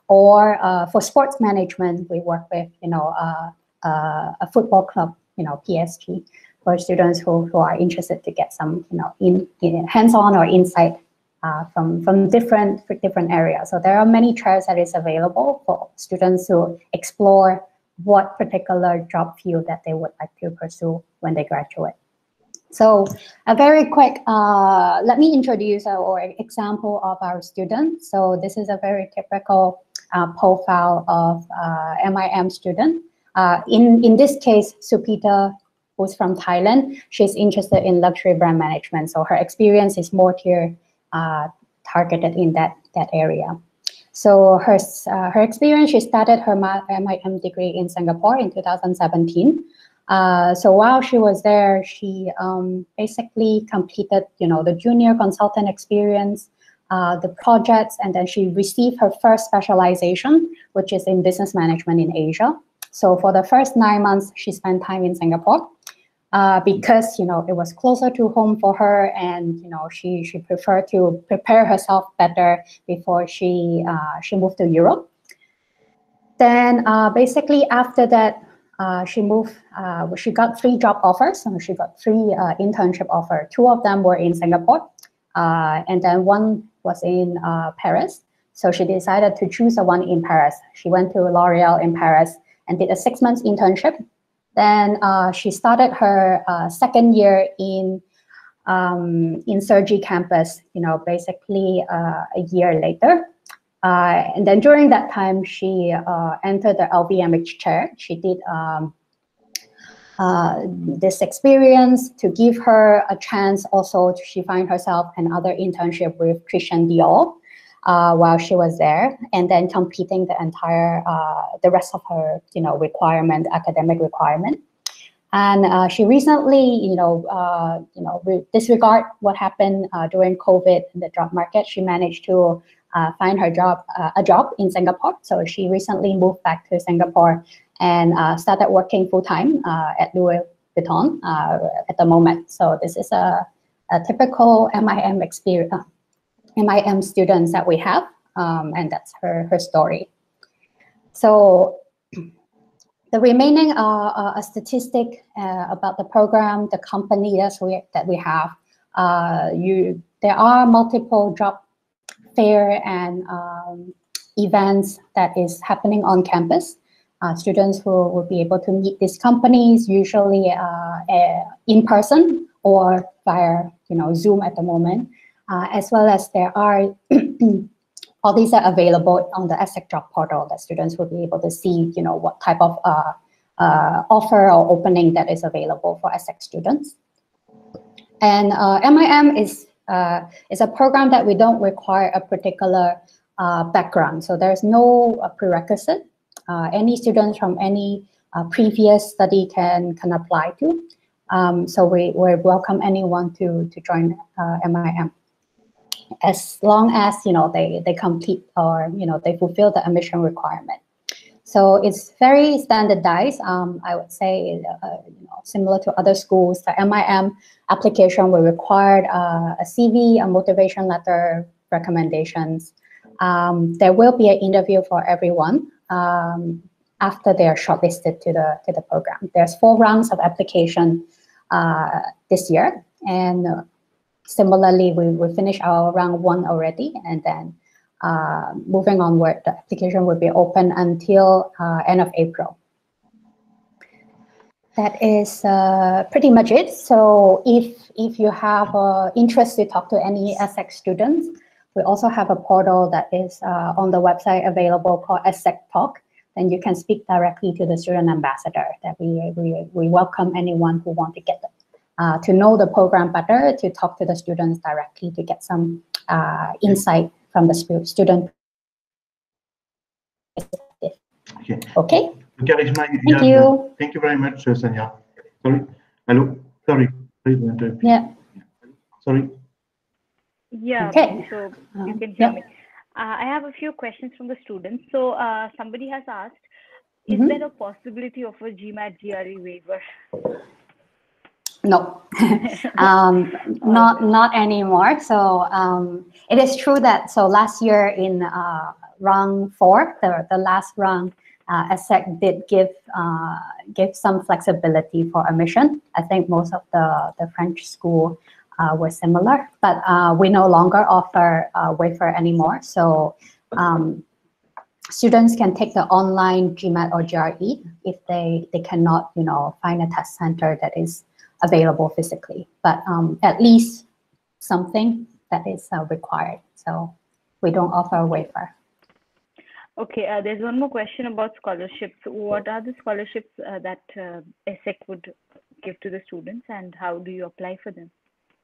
or uh, for sports management, we work with, you know, uh, uh, a football club, you know, PSG, for students who, who are interested to get some, you know, in, in hands-on or insight uh, from, from different, different areas. So there are many chairs that is available for students to explore what particular job field that they would like to pursue when they graduate. So a very quick, uh, let me introduce our example of our student. So this is a very typical uh, profile of uh, MIM student. Uh, in, in this case, Supita, who's from Thailand, she's interested in luxury brand management. So her experience is more here targeted in that, that area. So her, uh, her experience, she started her MIM degree in Singapore in 2017. Uh, so while she was there, she um, basically completed, you know, the junior consultant experience, uh, the projects, and then she received her first specialization, which is in business management in Asia. So for the first nine months, she spent time in Singapore uh, because you know it was closer to home for her, and you know she she preferred to prepare herself better before she uh, she moved to Europe. Then uh, basically after that, uh, she moved, uh, she got three job offers. and she got three uh, internship offers. Two of them were in Singapore, uh, and then one was in uh, Paris. So she decided to choose the one in Paris. She went to L'Oreal in Paris and did a six months internship. Then she started her second year in um, in Cergy campus, you know, basically a year later. Uh, and then during that time, she uh, entered the LVMH chair. She did um, uh, this experience to give her a chance also to, she find herself another internship with Christian Dior uh, while she was there and then completing the entire uh, the rest of her you know requirement academic requirement and uh, she recently you know you know disregard what happened during covid in the job market she managed to uh, find her job uh, a job in Singapore. So she recently moved back to Singapore and uh, started working full time uh, at Louis Vuitton uh, at the moment. So this is a, a typical MIM experience, uh, MIM students that we have, um, and that's her her story. So the remaining are, a statistic about the program, the company that we, that we have. You, there are multiple job fair and um, events that is happening on campus. Uh, students will, will be able to meet these companies, usually uh, uh, in person or via you know Zoom at the moment, uh, as well as there are all these are available on the ESSEC job portal that students will be able to see you know what type of uh, uh, offer or opening that is available for ESSEC students. And MIM is is a program that we don't require a particular background, so there's no prerequisite uh, any students from any uh, previous study can, can apply to. Um, so we, we welcome anyone to, to join MIM uh, as long as you know they, they complete or you know they fulfill the admission requirement. So it's very standardized. Um, I would say uh, you know, similar to other schools, the MIM application will require uh, a CV, a motivation letter, recommendations. Um, there will be an interview for everyone um, after they are shortlisted to the to the program. There's four rounds of application uh, this year, and uh, similarly, we will finish our round one already, and then uh, moving onward, the application will be open until uh, end of April. That is uh, pretty much it. So if if you have uh, interest to talk to any ESSEC students, we also have a portal that is uh, on the website available called ESSEC Talk. Then you can speak directly to the student ambassador. That we, we, we welcome anyone who want to get uh, to know the program better, to talk to the students directly, to get some insight from the student. perspective. Okay. Okay. Karishma, Thank you. Thank you very much, Sanya. Sorry. Hello. Sorry. Yeah. Sorry. Yeah, okay. so you um, can hear yeah. me. Uh, I have a few questions from the students. So uh, somebody has asked, is Mm -hmm. there a possibility of a GMAT GRE waiver? No, um, not not anymore. So um, it is true that so last year in uh, round four, the the last round, uh, ESSEC did give uh, give some flexibility for admission. I think most of the the French school uh, were similar, but uh, we no longer offer uh, waiver anymore. So um, students can take the online GMAT or GRE if they, they cannot, you know, find a test center that is available physically, but um, at least something that is uh, required. So we don't offer a waiver. Okay, uh, there's one more question about scholarships. What are the scholarships uh, that uh, ESSEC would give to the students and how do you apply for them?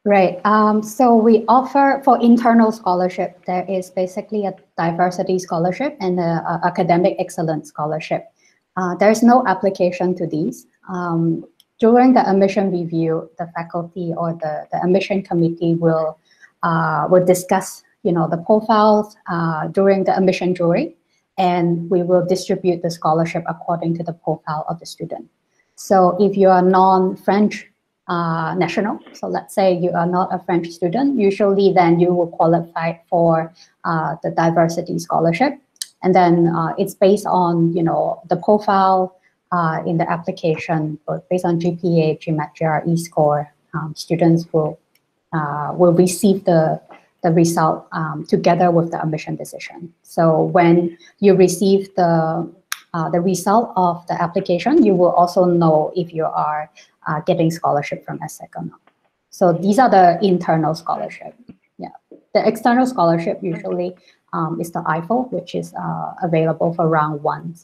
Right. Um, so we offer for internal scholarship, there is basically a diversity scholarship and a, a academic excellence scholarship. Uh, there's no application to these. Um, during the admission review, the faculty or the, the admission committee will uh, will discuss, you know, the profiles uh, during the admission jury, and we will distribute the scholarship according to the profile of the student. So if you are non-French uh, national. So let's say you are not a French student, usually then you will qualify for uh, the diversity scholarship. And then uh, it's based on, you know, the profile uh, in the application, based on GPA, GMAT, GRE score, um, students will, uh, will receive the, the result um, together with the admission decision. So when you receive the uh, the result of the application, you will also know if you are uh, getting scholarship from ESSEC or not. So these are the internal scholarship. Yeah, the external scholarship usually um, is the Eiffel, which is uh, available for round one.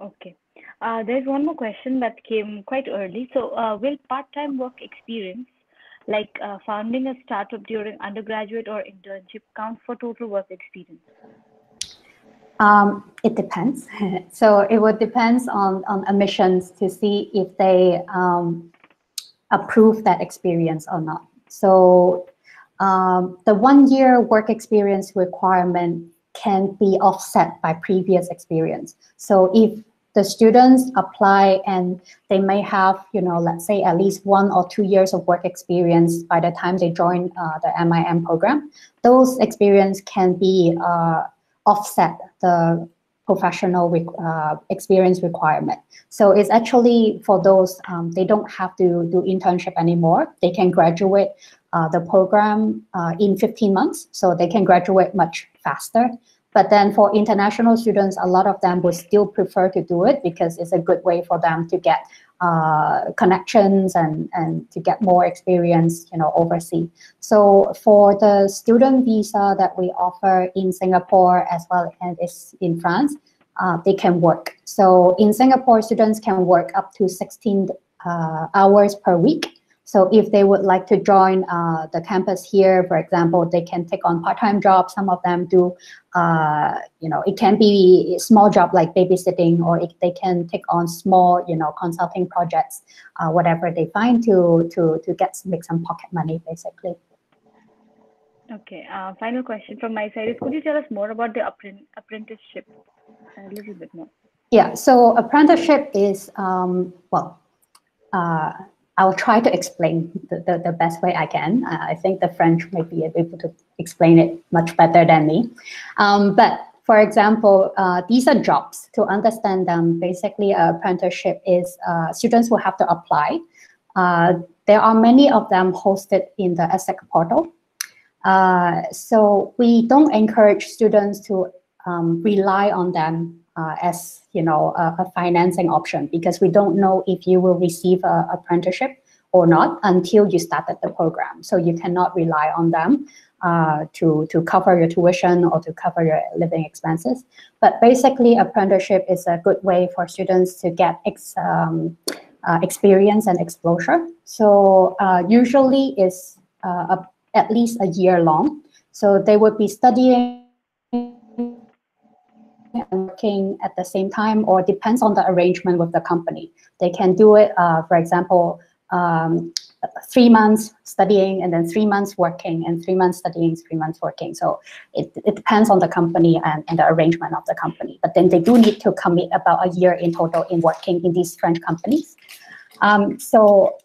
Okay. Uh, there's one more question that came quite early. So uh, will part-time work experience, like uh, founding a startup during undergraduate or internship count for total work experience? Um, it depends. so it would depends on, on admissions to see if they um, approve that experience or not. So um, the one year work experience requirement can be offset by previous experience. So if the students apply and they may have, you know, let's say at least one or two years of work experience by the time they join uh, the MIM program, those experience can be uh, offset the professional uh, experience requirement. So it's actually for those, um, they don't have to do internship anymore. They can graduate the program uh, in 15 months, so they can graduate much faster. But then for international students, a lot of them would still prefer to do it because it's a good way for them to get uh, connections and, and to get more experience, you know, overseas. So for the student visa that we offer in Singapore as well as in France, uh, they can work. So in Singapore, students can work up to 16 uh, hours per week so if they would like to join uh, the campus here, for example, they can take on part-time jobs. Some of them do, uh, you know, it can be small job like babysitting, or it, they can take on small, you know, consulting projects, uh, whatever they find to to to get make some pocket money, basically. Okay. Uh, final question from my side is: Could you tell us more about the apprenticeship? A little bit more. Yeah. So apprenticeship is um, well. I'll try to explain the, the, the best way I can. Uh, I think the French may be able to explain it much better than me. Um, but for example, uh, these are jobs. To understand them, basically, apprenticeship is uh, students will have to apply. Uh, there are many of them hosted in the ESSEC portal. Uh, so we don't encourage students to um, rely on them uh, as you know a, a, financing option because we don't know if you will receive a apprenticeship or not until you started the program. So you cannot rely on them uh, to to cover your tuition or to cover your living expenses. But basically, apprenticeship is a good way for students to get ex, um, uh, experience and exposure. So uh, usually is uh, at least a year long. So they would be studying working at the same time or depends on the arrangement with the company. They can do it, uh, for example, um, three months studying and then three months working and three months studying, three months working. So it, it depends on the company and, and the arrangement of the company. But then they do need to commit about a year in total in working in these French companies. Um, so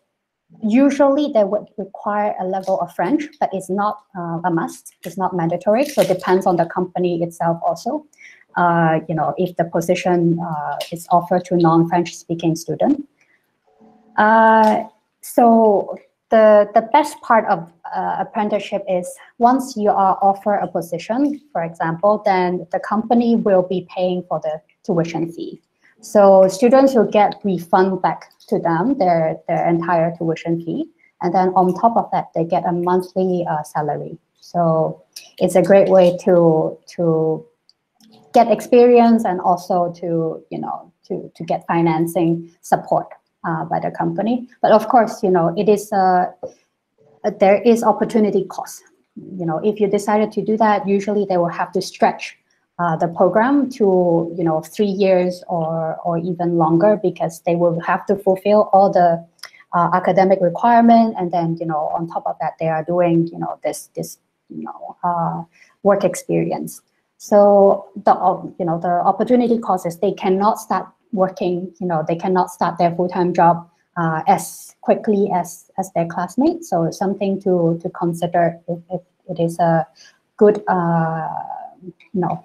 usually they would require a level of French, but it's not uh, a must. It's not mandatory. So it depends on the company itself also uh, you know, if the position uh, is offered to non-French speaking student. Uh, so the, the best part of uh, apprenticeship is once you are offered a position, for example, then the company will be paying for the tuition fee. So students will get refund back to them their, their entire tuition fee. And then on top of that, they get a monthly uh, salary. So it's a great way to, to get experience and also to you know to to get financing support uh, by the company. But of course, you know it is a, a there is opportunity cost. You know, if you decided to do that, usually they will have to stretch uh, the program to you know three years or or even longer because they will have to fulfill all the uh, academic requirement and then you know on top of that they are doing you know this this you know uh, work experience so the you know the opportunity cost is they cannot start working. You know they cannot start their full time job uh, as quickly as as their classmates. So it's something to to consider if, if it is a good uh, you know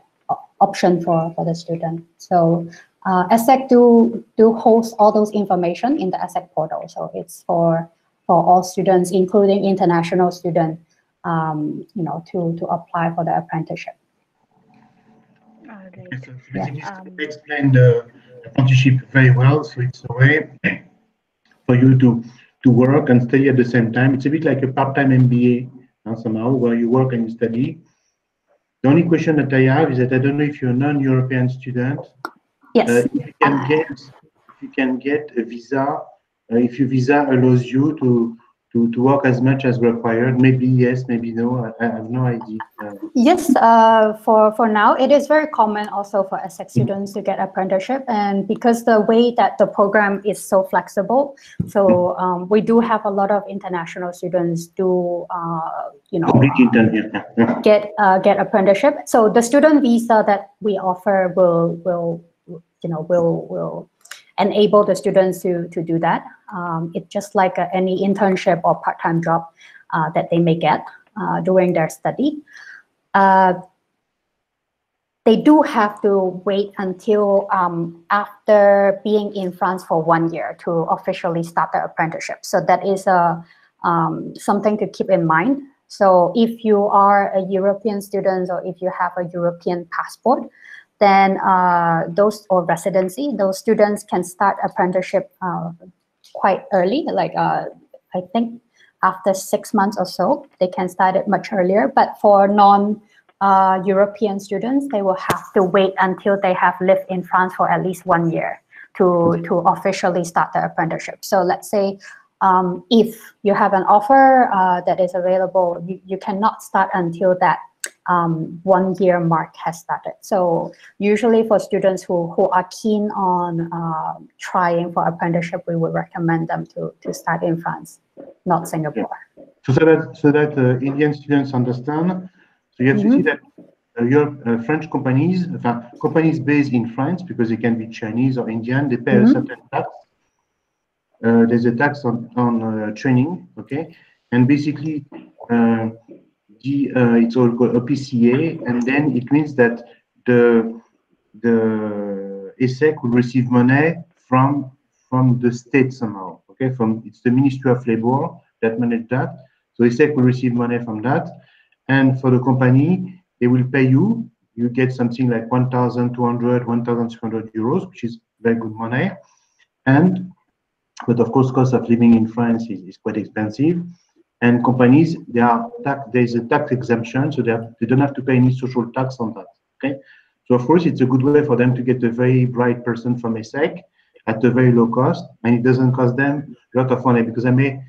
option for for the student. So uh, do do host all those information in the ESSEC portal. So it's for for all students, including international students, um, you know, to to apply for the apprenticeship. Yes, so yeah. Um, explain the apprenticeship very well. So it's a way for you to to work and study at the same time. It's a bit like a part-time MBA uh, somehow, where you work and you study. The only question that I have is that I don't know if you're a non-European student. Yes. Uh, if you can get if you can get a visa, uh, if your visa allows you to to, to work as much as required? Maybe yes, maybe no. I, I have no idea. Uh, yes, uh, for for now, it is very common also for ESSEC students to get apprenticeship, and because the way that the program is so flexible, so um, we do have a lot of international students do uh, you know get uh, get apprenticeship. So the student visa that we offer will will you know will will enable the students to, to do that. Um, it's just like a, any internship or part-time job uh, that they may get uh, during their study. Uh, they do have to wait until um, after being in France for one year to officially start their apprenticeship. So that is a um, something to keep in mind. So if you are a European student or if you have a European passport, then uh, those or residency, those students can start apprenticeship uh, quite early. Like uh, I think after six months or so, they can start it much earlier. But for non uh, European students, they will have to wait until they have lived in France for at least one year to, to officially start the apprenticeship. So let's say um, if you have an offer uh, that is available, you, you cannot start until that um, one year mark has started. So usually for students who, who are keen on uh, trying for apprenticeship, we would recommend them to, to start in France, not Singapore. So, so that, so that uh, Indian students understand, so you have mm -hmm. to see that uh, your uh, French companies, companies based in France, because they can be Chinese or Indian, they pay mm -hmm. a mm-hmm. certain tax. Uh, there's a tax on, on uh, training, okay? And basically, uh, it's all called a PCA, and then it means that the the ESSEC will receive money from from the state somehow, okay? From it's the Ministry of Labor that manage that. So ESSEC will receive money from that, and for the company, they will pay you. You get something like 1,200, 1,300 euros, which is very good money. And, but of course, cost of living in France is, is quite expensive. And companies, they are tax, there is a tax exemption, so they, have, they don't have to pay any social tax on that. Okay. So of course, it's a good way for them to get a very bright person from ESSEC at a very low cost, and it doesn't cost them a lot of money because I may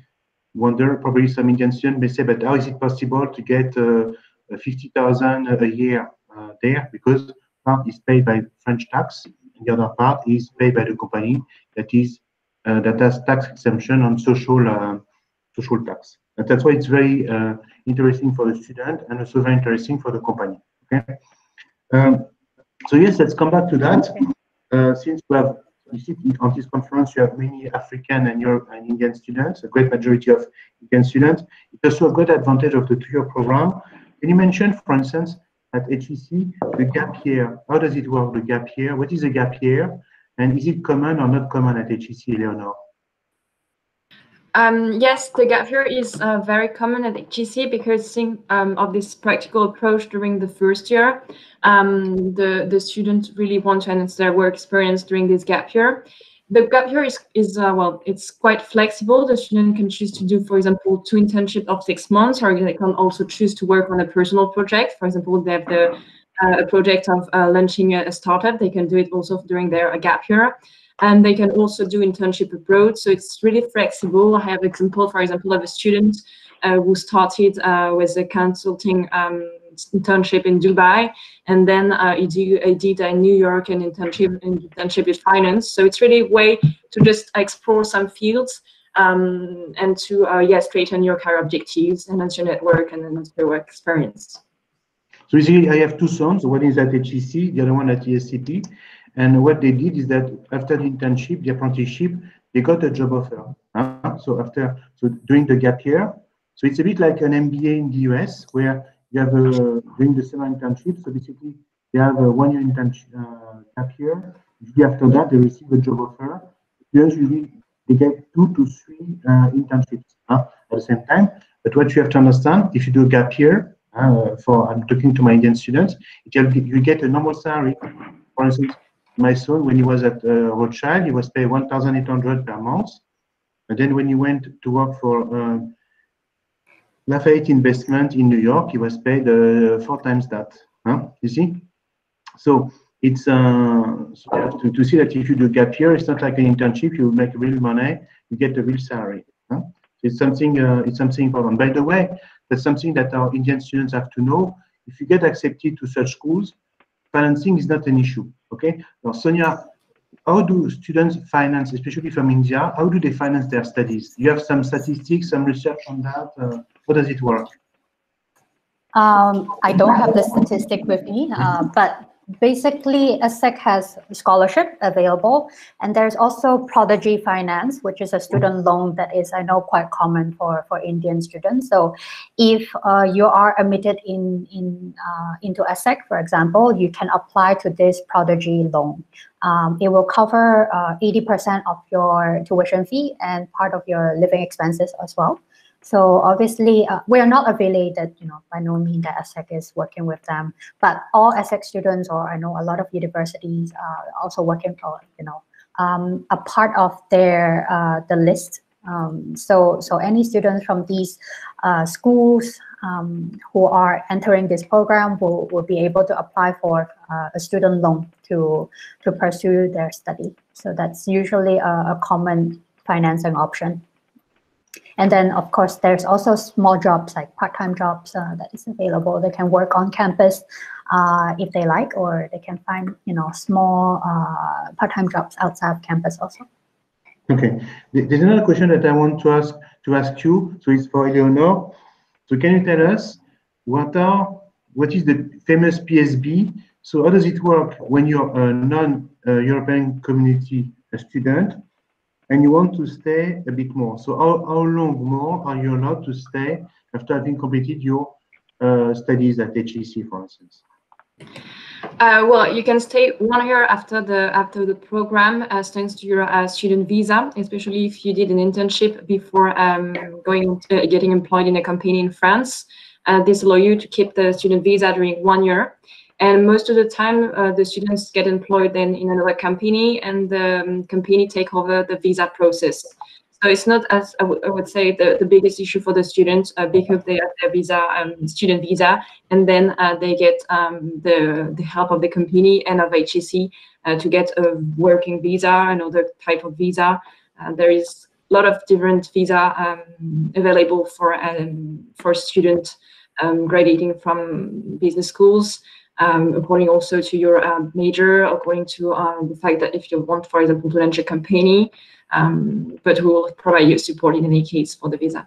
wonder, probably some Indian students may say, but how is it possible to get uh, 50,000 a year uh, there? Because part is paid by French tax, and the other part is paid by the company that is uh, that has tax exemption on social uh, social tax. And that's why it's very uh, interesting for the student and also very interesting for the company. Okay. Um, so yes, let's come back to that. Uh, since we have you see on this conference you have many African and Europe and Indian students, a great majority of Indian students. It's also a great advantage of the two-year program. Can you mention, for instance, at HEC, the gap year? How does it work, the gap year? What is a gap year? And is it common or not common at HEC, Leonor? Um, yes, the gap year is uh, very common at HEC because um, of this practical approach during the first year. Um, the, the students really want to enhance their work experience during this gap year. The gap year is, is uh, well, it's quite flexible. The student can choose to do, for example, two internships of six months, or they can also choose to work on a personal project. For example, they have the uh, a project of uh, launching a, a startup. They can do it also during their uh, gap year and they can also do internship abroad. So it's really flexible. I have example, for example, of a student uh, who started uh, with a consulting um, internship in Dubai, and then uh, he, do, he did a New York and internship internship with finance. So it's really a way to just explore some fields um, and to uh, yes, straighten your career objectives, and your network, and enhance your work experience. So see, I have two sons. One is at HEC, the other one at ESCP. And what they did is that after the internship, the apprenticeship, they got a job offer. Huh? So after, so during the gap year, so it's a bit like an MBA in the US where you have a, during the summer internship. So basically, they have a one-year internship uh, gap year. After that, they receive a job offer. Usually, they get two to three uh, internships huh, at the same time. But what you have to understand, if you do a gap year, uh, for I'm talking to my Indian students, you get a normal salary. For instance, my son, when he was at uh, Rothschild, he was paid 1,800 per month. And then when he went to work for uh, Lafayette Investment in New York, he was paid uh, four times that. Huh? You see? So it's uh, so to, to see that if you do gap year, it's not like an internship. You make real money. You get a real salary. Huh? It's something. Uh, it's something important. By the way, that's something that our Indian students have to know. If you get accepted to such schools, financing is not an issue. Okay. Now, Sonia, how do students finance, especially from India, how do they finance their studies? You have some statistics, some research on that? Uh, how does it work? Um, I don't have the statistic with me, uh, but basically, ESSEC has scholarship available, and there's also Prodigy Finance, which is a student loan that is, I know, quite common for, for Indian students. So if uh, you are admitted in, in uh, into ESSEC, for example, you can apply to this Prodigy loan. Um, it will cover 80% uh, of your tuition fee and part of your living expenses as well. So obviously, uh, we are not affiliated, you know, by no means that ESSEC is working with them, but all ESSEC students, or I know a lot of universities are also working for, you know, um, a part of their uh, the list. Um, so, so any students from these uh, schools um, who are entering this program will, will be able to apply for uh, a student loan to to pursue their study. So that's usually a, a common financing option. And then, of course, there's also small jobs like part-time jobs uh, that is available. They can work on campus uh, if they like, or they can find, you know, small uh, part-time jobs outside of campus also. Okay. There's another question that I want to ask to ask you. So it's for Eleanor. So can you tell us what are what is the famous PSB? So how does it work when you're a non-European community student? And you want to stay a bit more. So how, how long more are you allowed to stay after having completed your uh, studies at HEC, for instance? Uh, well, you can stay one year after the after the program, uh, thanks to your uh, student visa, especially if you did an internship before um, going to, uh, getting employed in a company in France. Uh, this allow you to keep the student visa during one year. And most of the time, uh, the students get employed then in another company and the um, company take over the visa process. So it's not as I, would say the, the biggest issue for the students uh, because they have their visa, um, student visa, and then uh, they get um, the, the help of the company and of HEC uh, to get a working visa, another type of visa. Uh, there is a lot of different visa um, available for um, for students um, graduating from business schools um, according also to your um, major, according to um, the fact that if you want, for example, to launch a company, um, but who will provide you support in any case for the visa.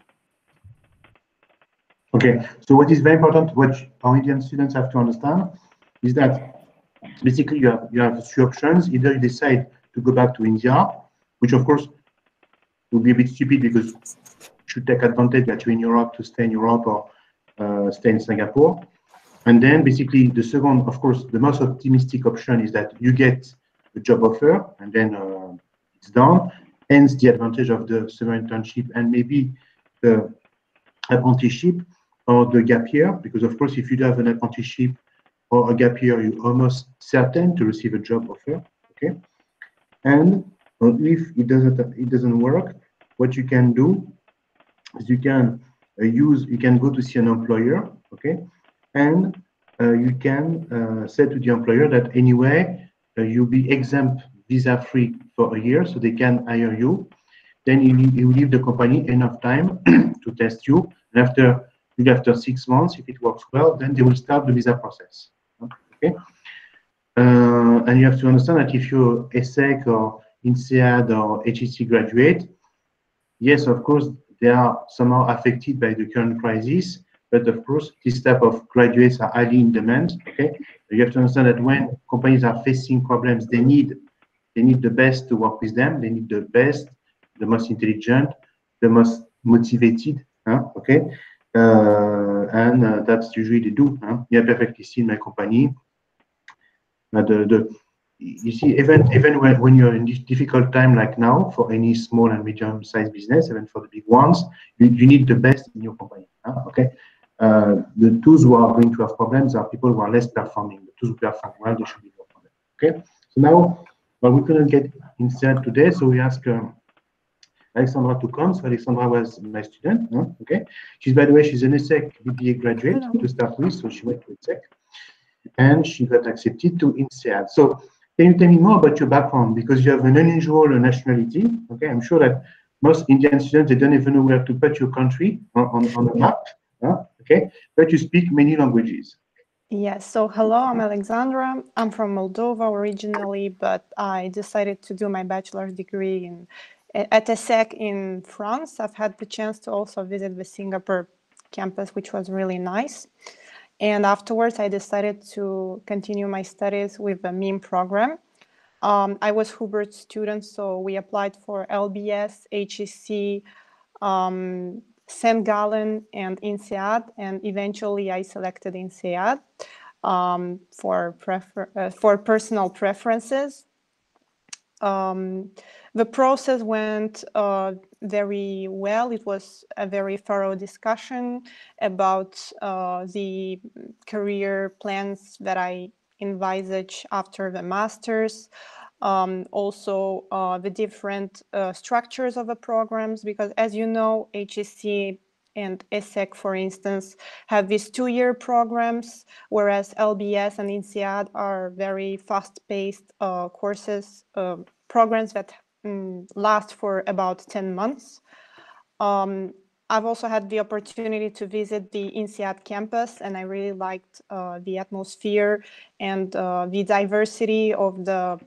Okay, so what is very important, what our Indian students have to understand is that basically you have, you have three options. Either you decide to go back to India, which of course would be a bit stupid because you should take advantage that you're in Europe to stay in Europe or uh, stay in Singapore. And then basically the second, of course, the most optimistic option is that you get a job offer and then uh, it's done. Hence the advantage of the summer internship and maybe the apprenticeship or the gap year, because of course, if you have an apprenticeship or a gap year, you're almost certain to receive a job offer. Okay. And if it doesn't it doesn't work, what you can do is you can uh, use you can go to see an employer. Okay and uh, you can uh, say to the employer that anyway uh, you'll be exempt visa free for a year so they can hire you. Then you, you leave the company enough time to test you. And after after six months if it works well then they will start the visa process. Okay? Uh, and you have to understand that if you're ESSEC or INSEAD or HEC graduate yes of course they are somehow affected by the current crisis but of course, this type of graduates are highly in demand. Okay, you have to understand that when companies are facing problems, they need they need the best to work with them. They need the best, the most intelligent, the most motivated. Huh? Okay, uh, and uh, that's usually they do. Huh? Yeah, perfectly seen my company. Uh, the the you see, even even when, when you're in this difficult time like now for any small and medium sized business, even for the big ones, you, you need the best in your company. Huh? Okay, the those who are going to have problems are people who are less performing. The those who perform well, they should be more problem. Okay. So now, well, we couldn't get INSEAD today, so we asked um, Alexandra to come. So Alexandra was my student. Huh? Okay. She's by the way, she's an ESSEC BBA graduate to start with, so she went to ESSEC, and she got accepted to INSEAD. So can you tell me more about your background because you have an unusual nationality? Okay, I'm sure that most Indian students they don't even know where to put your country on, on, on the map. Huh? Okay? But you speak many languages. Yes, so hello, I'm Alexandra. I'm from Moldova originally, but I decided to do my bachelor's degree in at ESSEC in France. I've had the chance to also visit the Singapore campus, which was really nice. And afterwards, I decided to continue my studies with the MIM program. Um, I was Hubert's student, so we applied for LBS, HEC, um, St. Gallen, and INSEAD, and eventually I selected INSEAD um, for, uh, for personal preferences. Um, the process went uh, very well. It was a very thorough discussion about uh, the career plans that I envisage after the master's. Um, also, uh, the different uh, structures of the programs, because as you know, HEC and ESSEC, for instance, have these two-year programs, whereas LBS and INSEAD are very fast-paced uh, courses, uh, programs that um, last for about 10 months. Um, I've also had the opportunity to visit the INSEAD campus, and I really liked uh, the atmosphere and uh, the diversity of the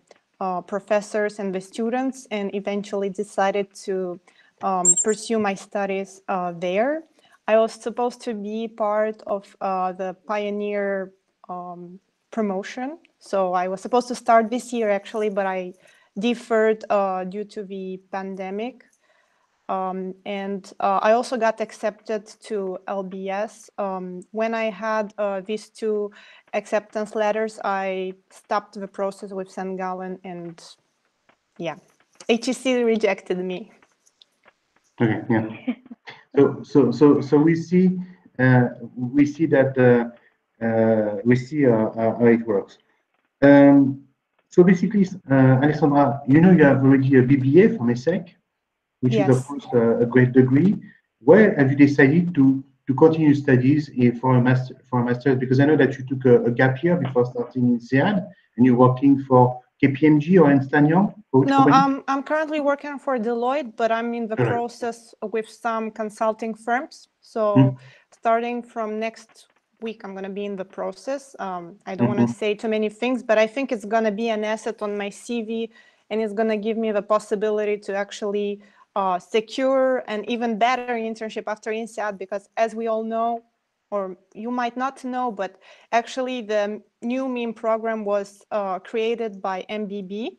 uh, professors and the students, and eventually decided to um, pursue my studies uh, there. I was supposed to be part of uh, the Pioneer um, promotion. So I was supposed to start this year actually, but I deferred uh, due to the pandemic. Um, and uh, I also got accepted to LBS. Um, when I had uh, these two acceptance letters, I stopped the process with St. Gallen and yeah, HEC rejected me. Okay, yeah. So, so, so, so we see, uh, we see that, uh, uh, we see uh, how it works. Um, so basically, Alessandra, you know you have already a BBA from ESSEC, which Yes. is of course uh, a great degree. Where have you decided to to continue studies in, for a master for a master's? Because I know that you took a, a gap year before starting INSEAD, and you're working for KPMG or Ernst Young. No, um, I'm currently working for Deloitte, but I'm in the process with some consulting firms. So Mm. starting from next week, I'm going to be in the process. Um, I don't want Mhm. to say too many things, but I think it's going to be an asset on my CV and it's going to give me the possibility to actually uh, secure and even better internship after INSEAD because as we all know, or you might not know, but actually the new MIM program was uh, created by MBB.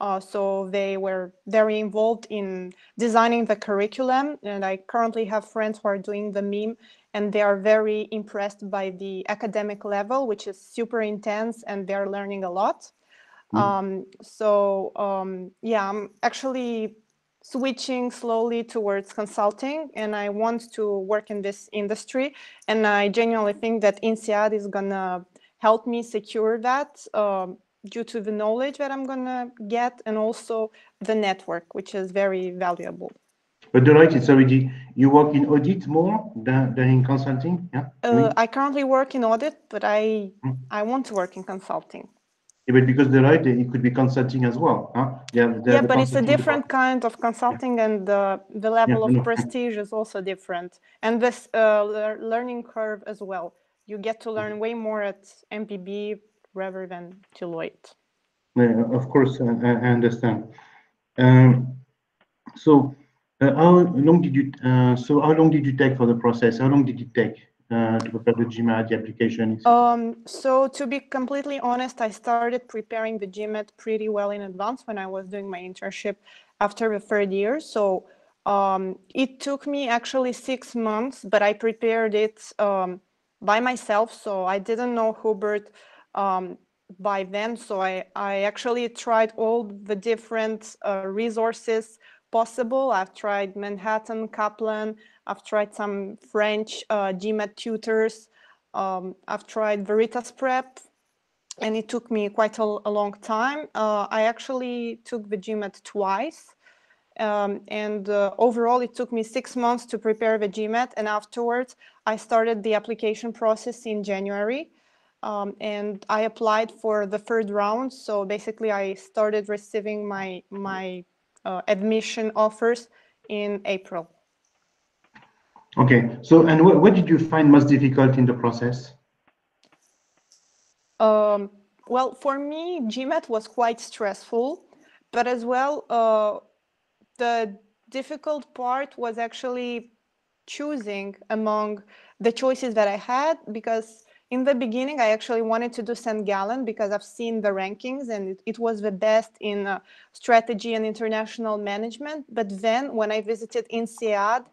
Uh, so they were very involved in designing the curriculum, and I currently have friends who are doing the MIM, and they are very impressed by the academic level, which is super intense, and they're learning a lot. Mhm. Um, so um, yeah, I'm actually switching slowly towards consulting, and I want to work in this industry, and I genuinely think that INSEAD is gonna help me secure that. Um, due to the knowledge that I'm gonna get and also the network, which is very valuable. But Deloitte, it's already you work in audit more than, than in consulting. Yeah. I Uh, I currently work in audit, but I Mm. I want to work in consulting. Yeah, but because Deloitte, it could be consulting as well. Huh? Yeah. yeah, but it's a different kind of consulting, and the the level I of prestige is also different, and this uh, lear- learning curve as well. You get to learn way more at MBB rather than Deloitte. Yeah, of course, I, I I understand. Um, so, uh, how long did you? Uh, so, how long did you take for the process? How long did it take uh, to prepare the GMAT, application? Um, so to be completely honest, I started preparing the GMAT pretty well in advance when I was doing my internship after the third year. So um, it took me actually six months, but I prepared it um, by myself. So I didn't know Hubert um, by then. So I, I actually tried all the different uh, resources possible. I've tried Manhattan, Kaplan, I've tried some French uh, GMAT tutors. Um, I've tried Veritas Prep, and it took me quite a, a long time. Uh, I actually took the GMAT twice. Um, and uh, overall, it took me six months to prepare the GMAT. And afterwards, I started the application process in January. Um, and I applied for the third round. So basically, I started receiving my, my admission offers in April. Okay. So, and what, what did you find most difficult in the process? Um, well, for me, GMAT was quite stressful, but as well, uh, the difficult part was actually choosing among the choices that I had because in the beginning, I actually wanted to do St. Gallen because I've seen the rankings and it, it was the best in uh, strategy and international management. But then when I visited INSEAD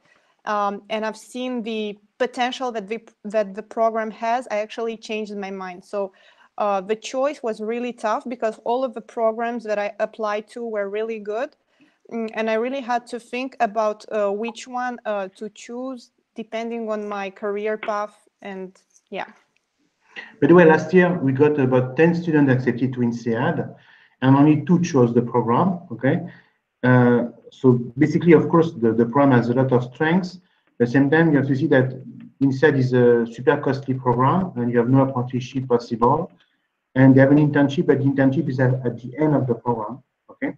um, and I've seen the potential that the, that the program has, I actually changed my mind. So uh, the choice was really tough because all of the programs that I applied to were really good. Mm, and I really had to think about uh, which one uh, to choose depending on my career path and yeah. By the way, last year we got about 10 students accepted to INSEAD and only two chose the program, okay? Uh, so basically, of course, the, the program has a lot of strengths. At the same time, you have to see that INSEAD is a super costly program and you have no apprenticeship possible. And they have an internship, but the internship is at, at the end of the program, okay?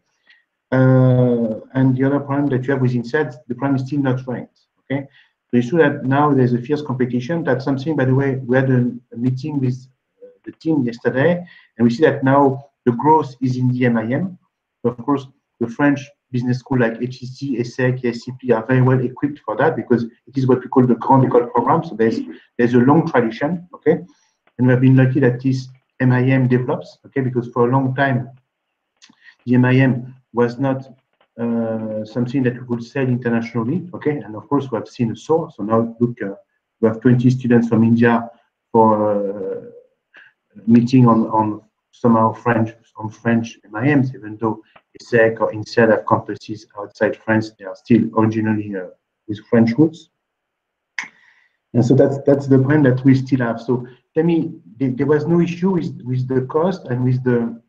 Uh, and the other problem that you have with INSEAD, the program is still not ranked, okay? It's true that now there's a fierce competition. That's something, by the way, we had a, a meeting with uh, the team yesterday, and we see that now the growth is in the MIM. Of course, the French business school like HEC, ESSEC, ESCP are very well equipped for that because it is what we call the Grand École program. So there's there's a long tradition, okay? And we have been lucky that this MIM develops, okay? Because for a long time, the MIM was not something that we could sell internationally. Okay, and of course we have seen a source. So now look, uh, we have 20 students from India for uh, meeting on on somehow French on French MIMs, even though ESSEC or INSEAD have campuses outside France, they are still originally uh, with French roots. And so that's that's the point that we still have. So tell me, there, there was no issue with with the cost and with the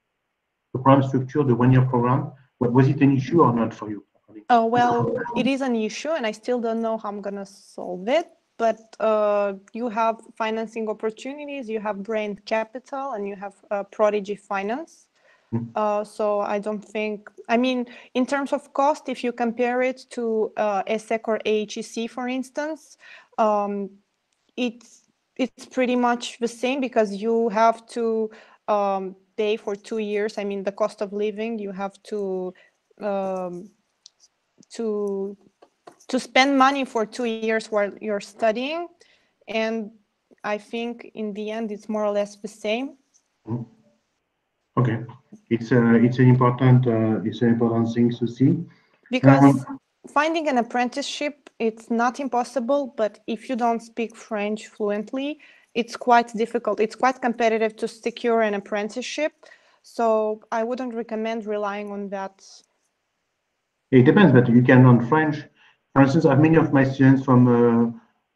the program structure, the one-year program was it an issue or not for you? Oh, well, it is an issue and I still don't know how I'm going to solve it. But uh, you have financing opportunities, you have brand capital, and you have uh, Prodigy Finance. Hmm. Uh, so I don't think, I mean, in terms of cost, if you compare it to uh, ESSEC or AHEC, for instance, um, it's, it's pretty much the same because you have to um, pay for two years. I mean, the cost of living, you have to um, to to spend money for two years while you're studying, and I think in the end it's more or less the same. Mm-hmm. Okay, it's a it's an important uh, it's an important thing to see because um, finding an apprenticeship it's not impossible, but if you don't speak French fluently, it's quite difficult. It's quite competitive to secure an apprenticeship. So I wouldn't recommend relying on that. It depends, but you can learn French. For instance, I have many of my students from uh,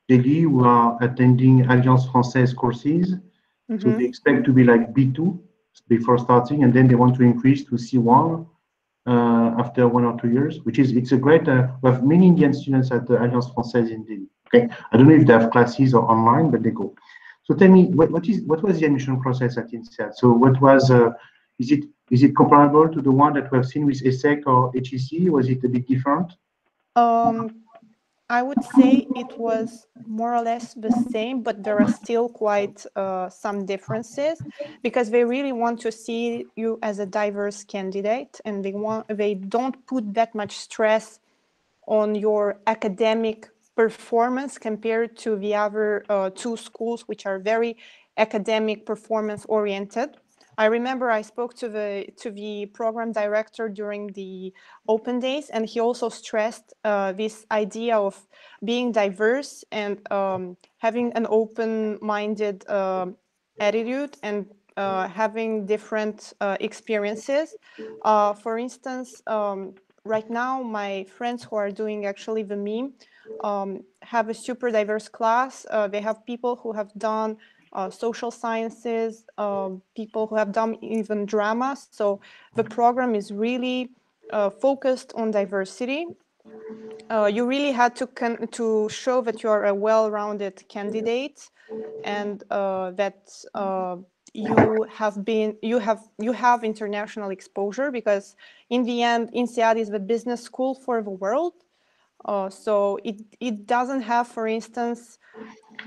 Delhi who are attending Alliance Française courses. Mm -hmm. So mm-hmm. they expect to be like B2 before starting, and then they want to increase to C1 uh, after one or two years, which is, it's a great, uh, we have many Indian students at the Alliance Française in Delhi. Okay, I don't know if they have classes or online, but they go. So tell me, what, what is what was the admission process at INSEAD? So what was uh, is it is it comparable to the one that we have seen with ESSEC or HEC? Was it a bit different? Um, I would say it was more or less the same, but there are still quite uh, some differences because they really want to see you as a diverse candidate, and they want they don't put that much stress on your academic performance compared to the other uh, two schools, which are very academic performance oriented. I remember I spoke to the to the program director during the open days, and he also stressed uh, this idea of being diverse and um, having an open-minded uh, attitude and uh, having different uh, experiences. Uh, for instance, um, right now, my friends who are doing actually the MIM um, have a super diverse class. Uh, they have people who have done uh, social sciences, um, people who have done even drama. So the program is really uh, focused on diversity. Uh, you really had to to show that you are a well-rounded candidate and uh, that uh, you have been you have you have international exposure because in the end INSEAD is the business school for the world uh, so it, it doesn't have, for instance,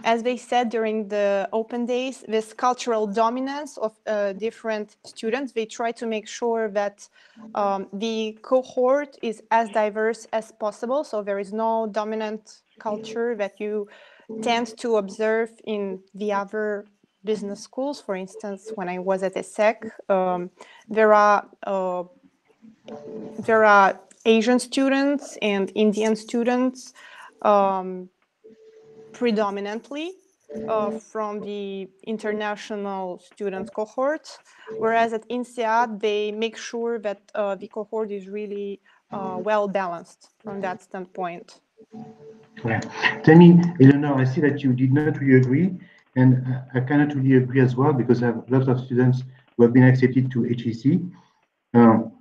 as they said during the open days, this cultural dominance of uh, different students. They try to make sure that um, the cohort is as diverse as possible. So there is no dominant culture that you tend to observe in the other business schools. For instance, when I was at ESSEC, um, there are uh, there are Asian students and Indian students um, predominantly uh, from the international student cohort, whereas at INSEAD, they make sure that uh, the cohort is really uh, well balanced from that standpoint. Yeah. Tell me, Eleanor, I see that you did not really agree, and I cannot really agree as well because I have lots of students who have been accepted to HEC um,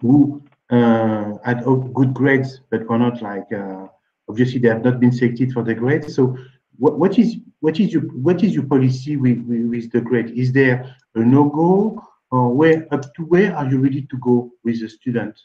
who uh, had good grades, but were not like, uh, obviously they have not been selected for the grades. So what, what is what is your what is your policy with, with, with the grade? Is there a no-go or where up to where are you ready to go with the student?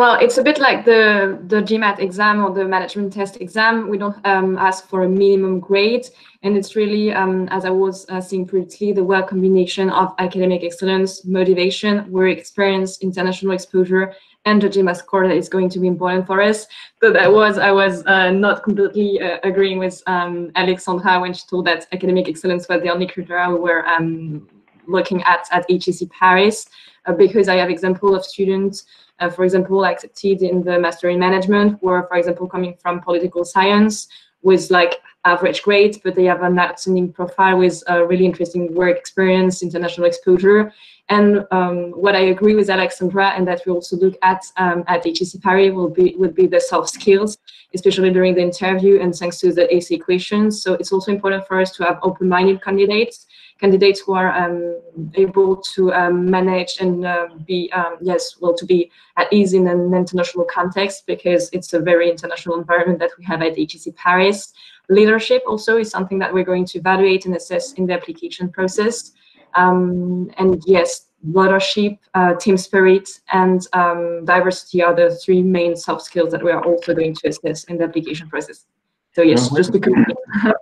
Well, it's a bit like the, the GMAT exam or the management test exam. We don't um, ask for a minimum grade. And it's really, um, as I was uh, saying previously, the well combination of academic excellence, motivation, work experience, international exposure, and the GMAT score that is going to be important for us. So that was, I was uh, not completely uh, agreeing with um, Alexandra when she told that academic excellence was the only criteria we were um, looking at at HEC Paris, uh, because I have example of students uh, for example, accepted in the master in management were, for example, coming from political science with like average grades, but they have an outstanding profile with a really interesting work experience, international exposure. And um, what I agree with Alexandra, and that we also look at um, at HEC Paris, will be would be the soft skills, especially during the interview and thanks to the AC questions. So it's also important for us to have open-minded candidates candidates who are um, able to um, manage and uh, be, um, yes, well, to be at ease in an international context because it's a very international environment that we have at HEC Paris. Leadership also is something that we're going to evaluate and assess in the application process. Um, and yes, leadership, uh, team spirit, and um, diversity are the three main soft skills that we are also going to assess in the application process. So yes, just to complete.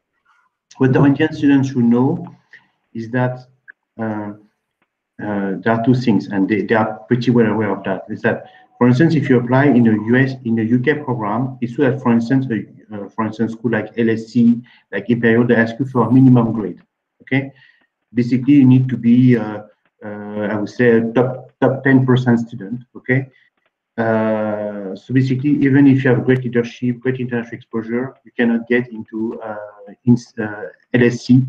what the Indian students should know is that uh, uh, there are two things, and they, they are pretty well aware of that. Is that, for instance, if you apply in a US in a UK program, it's true that, for instance, a, uh, for instance, school like LSE, like Imperial, they ask you for a minimum grade. Okay, basically, you need to be, uh, uh, I would say, a top top 10% student. Okay. Uh, so basically, even if you have great leadership, great international exposure, you cannot get into in, LSE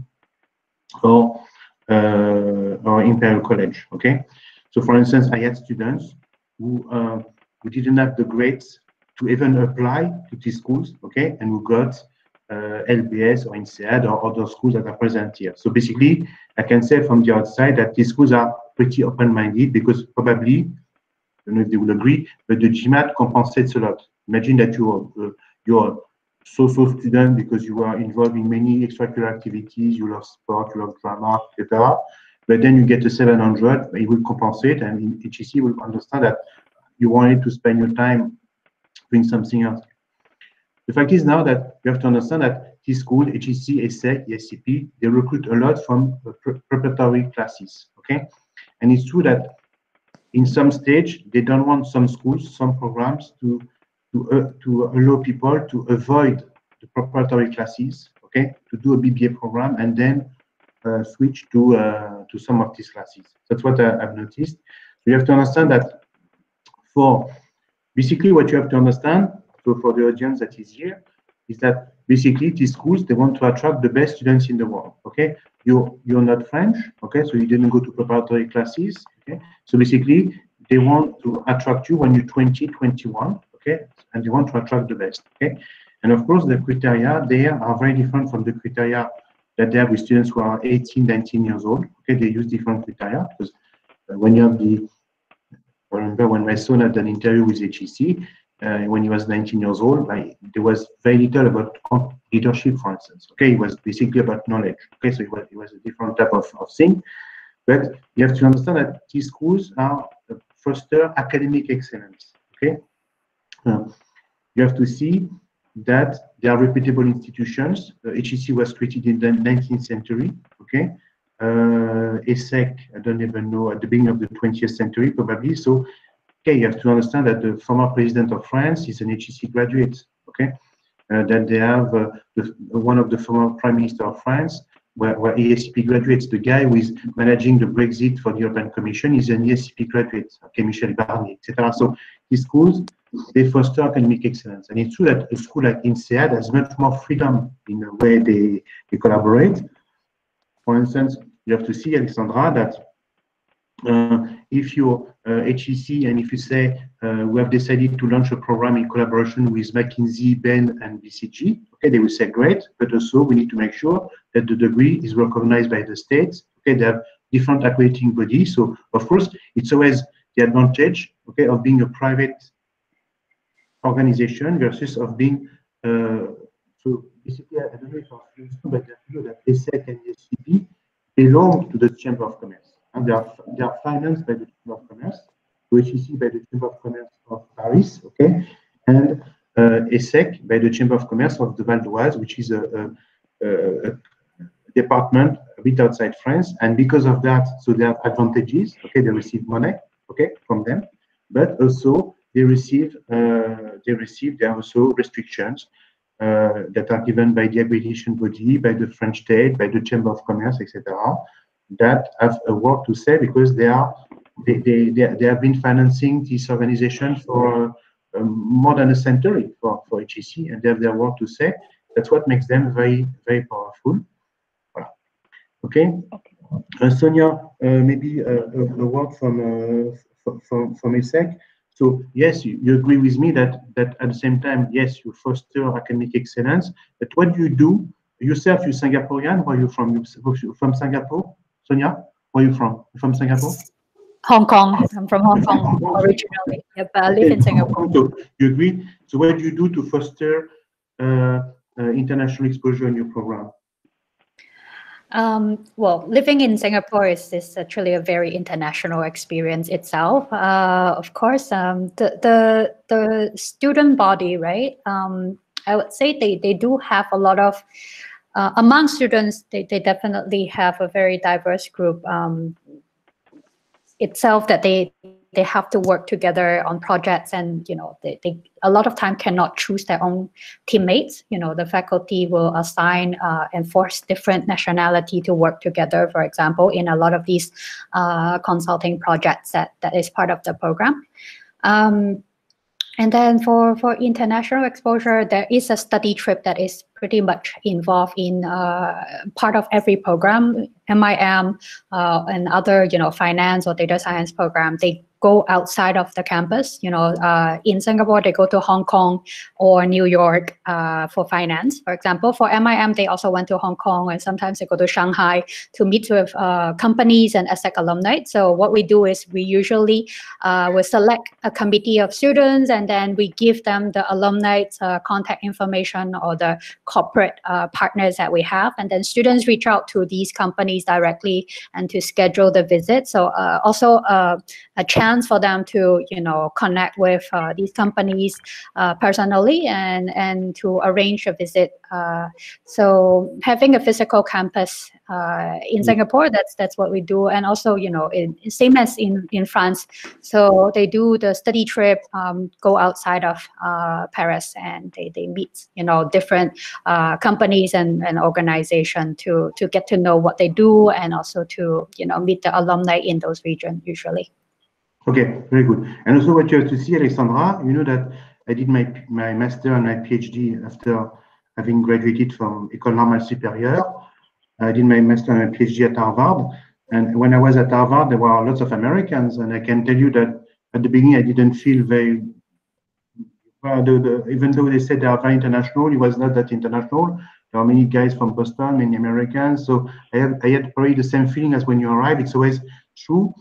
or uh, or Imperial College. Okay, so for instance, I had students who uh, who didn't have the grades to even apply to these schools. Okay, and who got uh, LBS or INSEAD or other schools that are present here. So basically, I can say from the outside that these schools are pretty open-minded because probably, I don't know if they will agree, but the GMAT compensates a lot. Imagine that you're, uh, you're so-so student because you are involved in many extracurricular activities, you love sport, you love drama, etc. But then you get a 700, it will compensate, and HEC will understand that you wanted to spend your time doing something else. The fact is now that you have to understand that this school, HEC, ESSEC, ESCP, they recruit a lot from preparatory classes, okay? And it's true that in some stage, they don't want some schools, some programs to to, uh, to allow people to avoid the preparatory classes, okay, to do a BBA program and then uh, switch to uh, to some of these classes. That's what I, have noticed. So you have to understand that for basically what you have to understand, so for the audience that is here, is that basically these schools they want to attract the best students in the world. Okay, you you're not French, okay, so you didn't go to preparatory classes. Okay, so basically they want to attract you when you're 20, 21, okay? And you want to attract the best, okay? And of course, the criteria there are very different from the criteria that they have with students who are 18, 19 years old, okay? They use different criteria because uh, when you have the, remember when my son had an interview with HEC, uh, when he was 19 years old, like, there was very little about leadership, for instance. Okay, it was basically about knowledge. Okay, so it was, it was a different type of, of thing. But you have to understand that these schools are foster academic excellence. Okay, uh, you have to see that they are reputable institutions. Uh, HEC was created in the 19th century, okay? Uh, ESSEC, I don't even know, at the beginning of the 20th century, probably. So, okay, you have to understand that the former president of France is an HEC graduate, okay? Uh, that they have uh, the, one of the former prime minister of France where, where ESCP graduates, the guy who is managing the Brexit for the European Commission is an ESCP graduate, okay, Michel Barnier, etc. So these schools, they foster academic excellence. And it's true that a school like INSEAD has much more freedom in the way they, they collaborate. For instance, you have to see, Alexandra, that uh, if you're uh, HEC and if you say uh, we have decided to launch a program in collaboration with McKinsey, Bain, and BCG, okay, they will say great, but also we need to make sure that the degree is recognized by the states. Okay, they have different accrediting bodies. So of course, it's always the advantage, okay, of being a private organization versus of being uh, so basically, I don't know if you but you know that ESSEC and ESCP belong to the Chamber of Commerce. And they are, they are financed by the Chamber of Commerce, OHEC by the Chamber of Commerce of Paris, okay, and uh, ESSEC by the Chamber of Commerce of the Val d'Oise, which is a, a, a, department a bit outside France, and because of that, so they have advantages, okay, they receive money, okay, from them, but also they receive, uh, they receive, there are also restrictions uh, that are given by the accreditation body, by the French state, by the Chamber of Commerce, etc that have a word to say because they are they, they, they, they have been financing this organization for uh, more than a century for, for HEC and they have their word to say. That's what makes them very, very powerful. Voilà. Okay. okay. Uh, Sonia, uh, maybe a, a, a, word from, uh, from, from ESSEC. So yes, you, you, agree with me that, that at the same time, yes, you foster academic excellence, but what do you do? Yourself, you're Singaporean, where are you from? You from Singapore? Sonia, where are you from? You from Singapore? Hong Kong. I'm from Hong Kong originally. Yep, I live in Singapore. So you agree? So what do you do to foster uh, uh, international exposure in your program? Um, well, living in Singapore is, is actually a very international experience itself. Uh, of course, um, the, the the student body, right? Um, I would say they, they do have a lot of uh, among students, they, they definitely have a very diverse group um, itself that they they have to work together on projects and you know they, they a lot of time cannot choose their own teammates you know the faculty will assign uh, and force different nationality to work together for example in a lot of these uh, consulting projects that that is part of the program um, and then for, for international exposure, there is a study trip that is pretty much involved in uh, part of every program, MIM uh, and other, you know, finance or data science program. They go outside of the campus. You know, uh, in Singapore, they go to Hong Kong or New York uh, for finance. For example, for MIM, they also went to Hong Kong and sometimes they go to Shanghai to meet with uh, companies and ESSEC alumni. So what we do is we usually uh, will select a committee of students and then we give them the alumni uh, contact information or the corporate uh, partners that we have. And then students reach out to these companies directly and to schedule the visit. So also a chance for them to you know connect with uh, these companies uh, personally and and to arrange a visit. Uh, so having a physical campus uh, in Singapore, that's that's what we do, and also you know in, same as in in France. So they do the study trip, um, go outside of uh, Paris, and they, they meet you know different uh, companies and and organization to to get to know what they do, and also to you know meet the alumni in those regions usually. Okay, very good. And also what you have to see, Alexandra, you know that I did my, my master and my PhD after having graduated from École Normale Supérieure. I did my master and my PhD at Harvard. And when I was at Harvard, there were lots of Americans. And I can tell you that at the beginning, I didn't feel very, well, the, the, even though they said they are very international, it was not that international. There are many guys from Boston, many Americans. So I, have, I had probably the same feeling as when you arrive. It's always true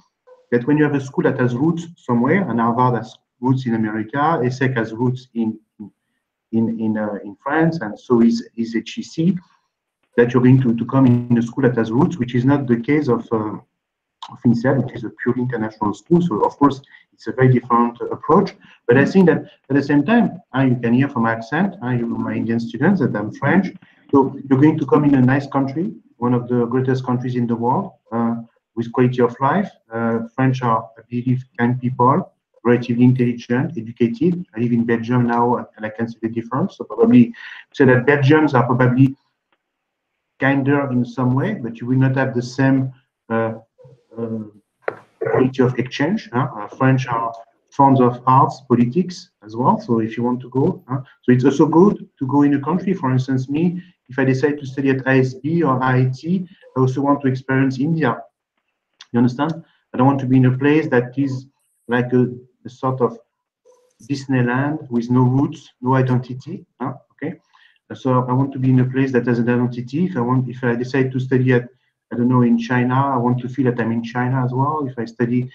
that when you have a school that has roots somewhere, and Harvard has roots in America, ESSEC has roots in in in, uh, in France, and so is is HEC, that you're going to, to come in a school that has roots, which is not the case of uh, of INSEAD, which is a purely international school. So of course, it's a very different approach. But I think that at the same time, uh, you can hear from my accent, uh, you my Indian students, that I'm French. So you're going to come in a nice country, one of the greatest countries in the world. Uh, with quality of life. Uh, French are, I believe, kind people, relatively intelligent, educated. I live in Belgium now, and I can see the difference. So probably say that Belgians are probably kinder in some way, but you will not have the same uh, um, quality of exchange. Huh? Uh, French are fond of arts, politics as well. So if you want to go, huh? so it's also good to go in a country. For instance, me, if I decide to study at ISB or IIT, I also want to experience India. You understand? I don't want to be in a place that is like a, a sort of Disneyland with no roots, no identity. Huh? Okay. So I want to be in a place that has an identity. If I want, if I decide to study at, I don't know, in China, I want to feel that I'm in China as well. If I study,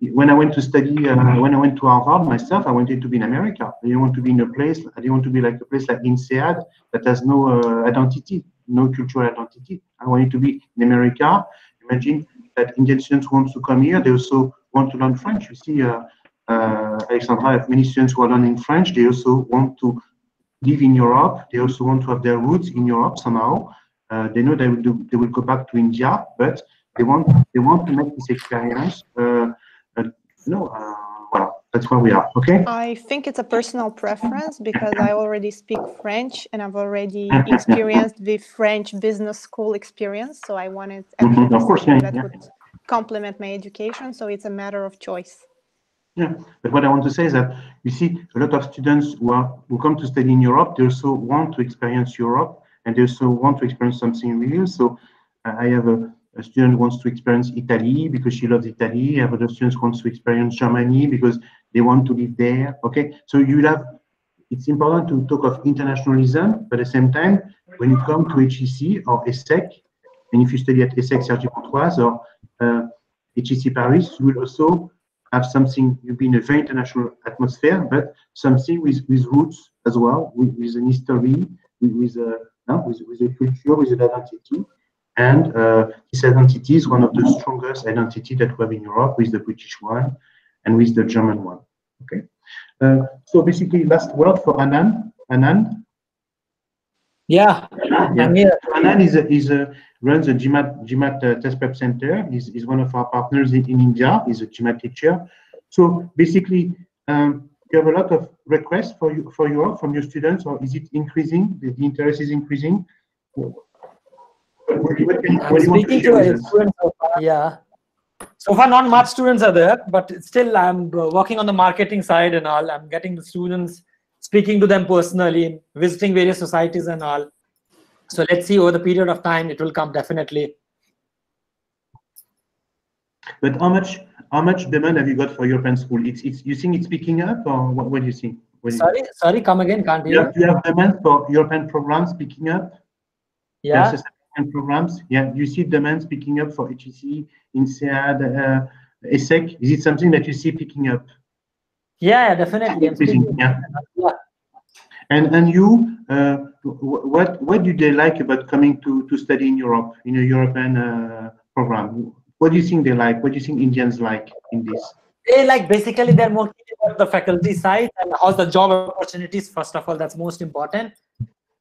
when I went to study, uh, when I went to Harvard myself, I wanted to be in America. I didn't want to be in a place. I didn't want to be like a place like INSEAD that has no uh, identity, no cultural identity. I wanted to be in America. Imagine that Indian students want to come here. They also want to learn French. You see, uh, uh, Alexandra many students who are learning French. They also want to live in Europe. They also want to have their roots in Europe somehow. Uh, they know they will do, they will go back to India, but they want they want to make this experience. Uh, uh, you know, uh, that's where we are. Okay. I think it's a personal preference because I already speak French and I've already experienced the French business school experience. So I wanted Mhm, of course, yeah, that yeah. would complement my education. So it's a matter of choice. Yeah, but what I want to say is that you see a lot of students who are who come to study in Europe, they also want to experience Europe and they also want to experience something real. So uh, I have a, a student wants to experience Italy because she loves Italy. Other students wants to experience Germany because they want to live there. Okay, so you have it's important to talk of internationalism, but at the same time, when you come to HEC or ESSEC, and if you study at ESSEC Cergy Pontoise or uh, HEC Paris, you will also have something, you'll be in a very international atmosphere, but something with, with roots as well, with, with an history, with, with, a, no, with, with a culture, with an identity. And uh, this identity is one of the strongest identity that we have in Europe with the British one and with the German one. Okay. Uh, so basically, last word for Anand. Anand. Yeah, here. Anand is a, is a, runs the GMAT GMAT uh, test prep center. He's, he's one of our partners in, in India. He's a GMAT teacher. So basically, um, you have a lot of requests for you for you from your students, or is it increasing? The, the interest is increasing. What, what, what can- I'm what do to speaking to with a student so far. Yeah. So far, not much students are there, but still, I'm working on the marketing side and all. I'm getting the students, speaking to them personally, visiting various societies and all. So let's see over the period of time, it will come definitely. But how much how much demand have you got for your European school? It's it's you think it's picking up, or what, what do you think? What do you- Sorry, sorry, come again, can't hear. you hear. have, you have demand for your European programs picking up? Yeah. And programs. Yeah, you see demands picking up for HEC, INSEAD, uh, ESSEC. Is it something that you see picking up? Yeah, definitely. Yeah. Yeah. And and you, uh, what what do they like about coming to to study in Europe in a European uh, program? What do you think they like? What do you think Indians like in this? they like basically they're more keen about the faculty side and how's the job opportunities first of all that's most important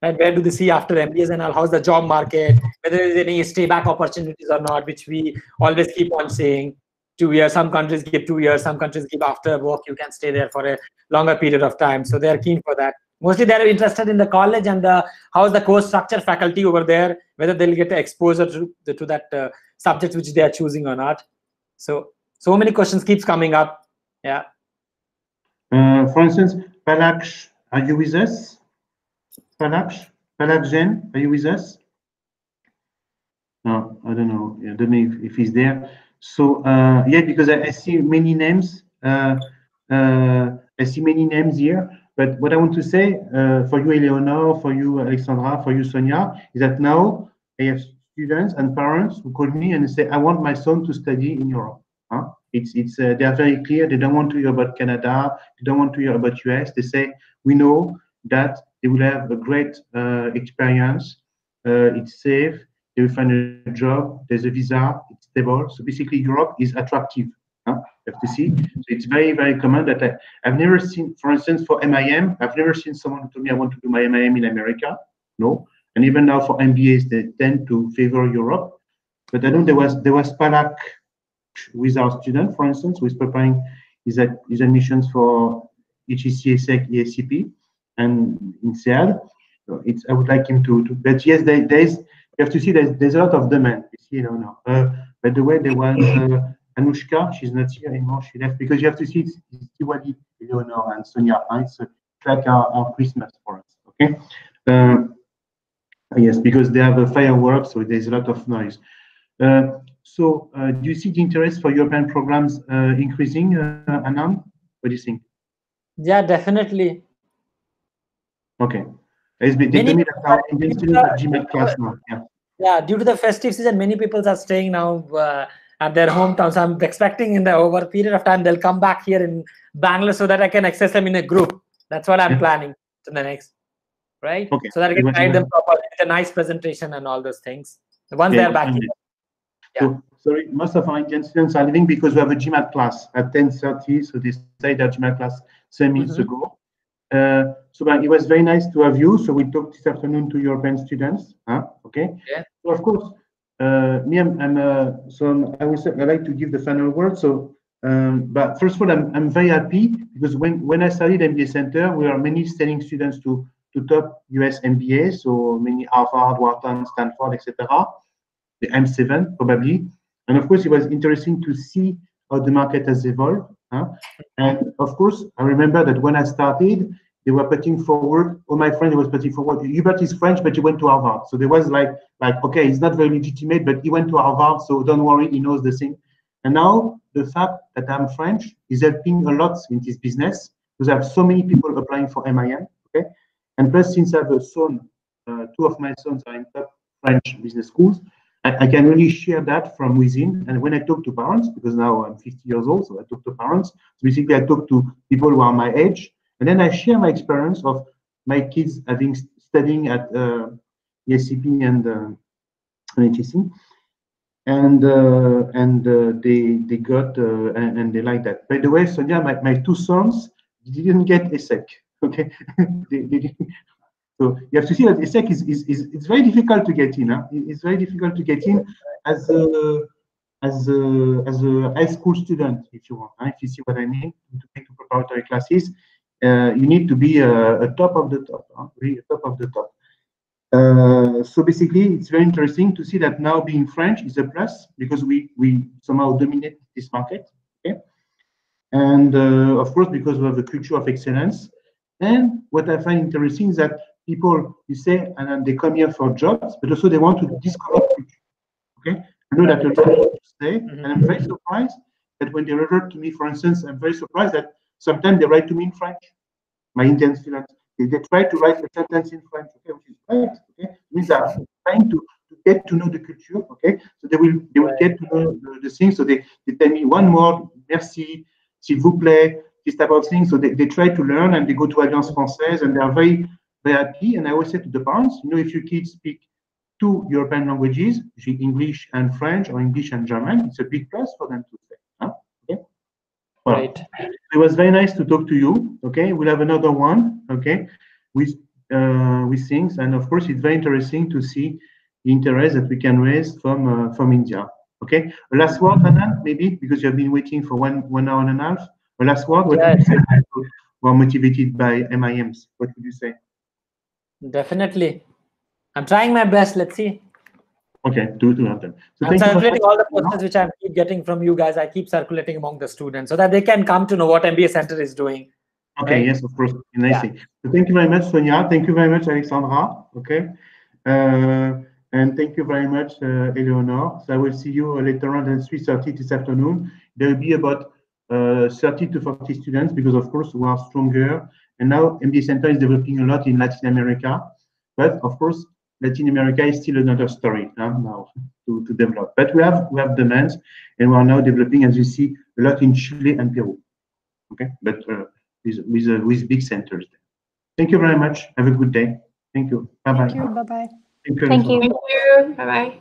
and where do they see after mbas and all? How's the job market? Whether there's any stay back opportunities or not which we always keep on saying two years some countries give two years some countries give after work you can stay there for a longer period of time. So they're keen for that. Mostly they're interested in the college and the how's the course structure faculty over there whether they'll get exposure to, to that uh, subject which they are choosing or not. So so many questions keeps coming up. Yeah. Uh, for instance, Palaksh, are you with us? Palaksh, Palaksh Jain, are you with us? No, I don't know. I don't know if, if he's there. So uh, yeah, because I, I see many names. Uh, uh, I see many names here. But what I want to say uh, for you, Eleonore, for you, Alexandra, for you, Sonia, is that now I have students and parents who call me and say, "I want my son to study in Europe." Huh? It's it's uh, they are very clear. They don't want to hear about Canada. They don't want to hear about US. They say, "We know that they will have a great uh, experience. Uh, it's safe. They will find a job. There's a visa. It's stable. So basically, Europe is attractive. Huh? Have see. So it's very, very common that I, I've never seen, for instance, for MIM, I've never seen someone told me I want to do my MIM in America. No. And even now for MBAs, they tend to favor Europe. But I know there was there was Palak with our student, for instance, who is preparing his, his admissions for HEC, ESSEC, ESCP, and INSEAD. So it's, I would like him to, to but yes, there, there is you have to see there's, there's a lot of demand. You see, no. Uh, by the way, there was uh, Anushka. She's not here anymore. She left because you have to see it's, it's Diwali, Eleanor and Sonia. Right? It's like our, our Christmas for us. Okay. Uh, yes, because they have a fireworks, so there's a lot of noise. Uh, so, uh, do you see the interest for European programs uh, increasing, Anand? What do you think? Yeah, definitely. Okay. It's many students class now. Yeah. Yeah, due to the festive season, many people are staying now uh, at their hometowns. I'm expecting in the over period of time they'll come back here in Bangalore so that I can access them in a group. That's what I'm yeah. planning to the next, right? Okay. So that I can guide them properly with a nice presentation and all those things. Once yeah, they're back here. Yeah. So, sorry, most of our Indian students are leaving because we have a GMAT class at 10.30. So they stayed at GMAT class seven minutes mm -hmm. ago. Uh, it was very nice to have you. So we talked this afternoon to European students. Huh? Okay. Yeah. So of course, uh, me, I'm, I'm uh, so I will say I like to give the final word. So, um, but first of all, I'm, I'm very happy because when when I started MBA Center, we are many sending students to to top US MBA, so many Harvard, Wharton, Stanford, etc. The M7 probably, and of course, it was interesting to see how the market has evolved. Huh? And of course, I remember that when I started, they were putting forward, all my friends was putting forward, Hubert is French, but he went to Harvard. So there was like, like, okay, he's not very legitimate, but he went to Harvard, so don't worry, he knows the thing. And now the fact that I'm French is helping a lot in this business because I have so many people applying for MIM, okay? And plus, since I have a son, uh, two of my sons are in top French business schools, I, I, can really share that from within. And when I talk to parents, because now I'm 50 years old, so I talk to parents. So basically, I talk to people who are my age, and then I share my experience of my kids having studying at uh, ESCP and uh, HEC, and uh, and uh, they they got uh, and, and, they like that. By the way, Sonia, my, my two sons didn't get ESSEC. Okay, they, they so you have to see that ESSEC is, is, is it's very difficult to get in. Huh? It's very difficult to get in as a as a as a high school student, if you want. Huh? If you see what I mean, to take preparatory classes, uh, you need to be a, a top of the top, huh? really top of the top. Uh, so basically, it's very interesting to see that now being French is a plus because we we somehow dominate this market. Okay, and uh, of course because we have a culture of excellence. And what I find interesting is that people you say and then they come here for jobs, but also they want to discover culture. Okay, I know that a lot of people stay, mm -hmm. and I'm very surprised that when they revert to me, for instance, I'm very surprised that Sometimes they write to me in French. My Indian students, they, they try to write a sentence in French, okay, which is right, okay? It means they're trying to, to get to know the culture, okay? So they will they will get to know the, the things. So they, they tell me one more, merci, s'il vous plaît, this type of thing. So they, they try to learn and they go to Alliance Française and they are very, And I always say to the parents, you know, if your kids speak two European languages, English and French or English and German, it's a big plus for them to Right. It was very nice to talk to you. Okay, we'll have another one. Okay, with uh, with things, and of course, it's very interesting to see the interest that we can raise from uh, from India. Okay, a last word, Anand, maybe because you have been waiting for one one hour and a half. A last word. What yes. would you say? Who are motivated by MIMs? What would you say? Definitely, I'm trying my best. Let's see. Okay, do to happen. So I'm circulating all the posters which I keep getting from you guys. I keep circulating among the students so that they can come to know what MBA Center is doing. Okay, right? yes, of course. Nice. Yeah. So thank you very much, Sonia. Thank you very much, Alexandra. Okay. Uh, and thank you very much, uh, Eleanor. So I will see you later on at 3.30 this afternoon. There will be about uh, 30 to 40 students because, of course, we are stronger. And now MBA Center is developing a lot in Latin America. But, of course, Latin America is still another story huh, now to, to develop. But we have we have demands, and we are now developing, as you see, a lot in Chile and Peru. Okay, but uh, with with uh, with big centers. Thank you very much. Have a good day. Thank you. Bye bye. Thank you. Bye bye. Thank you. Thank you. Bye bye.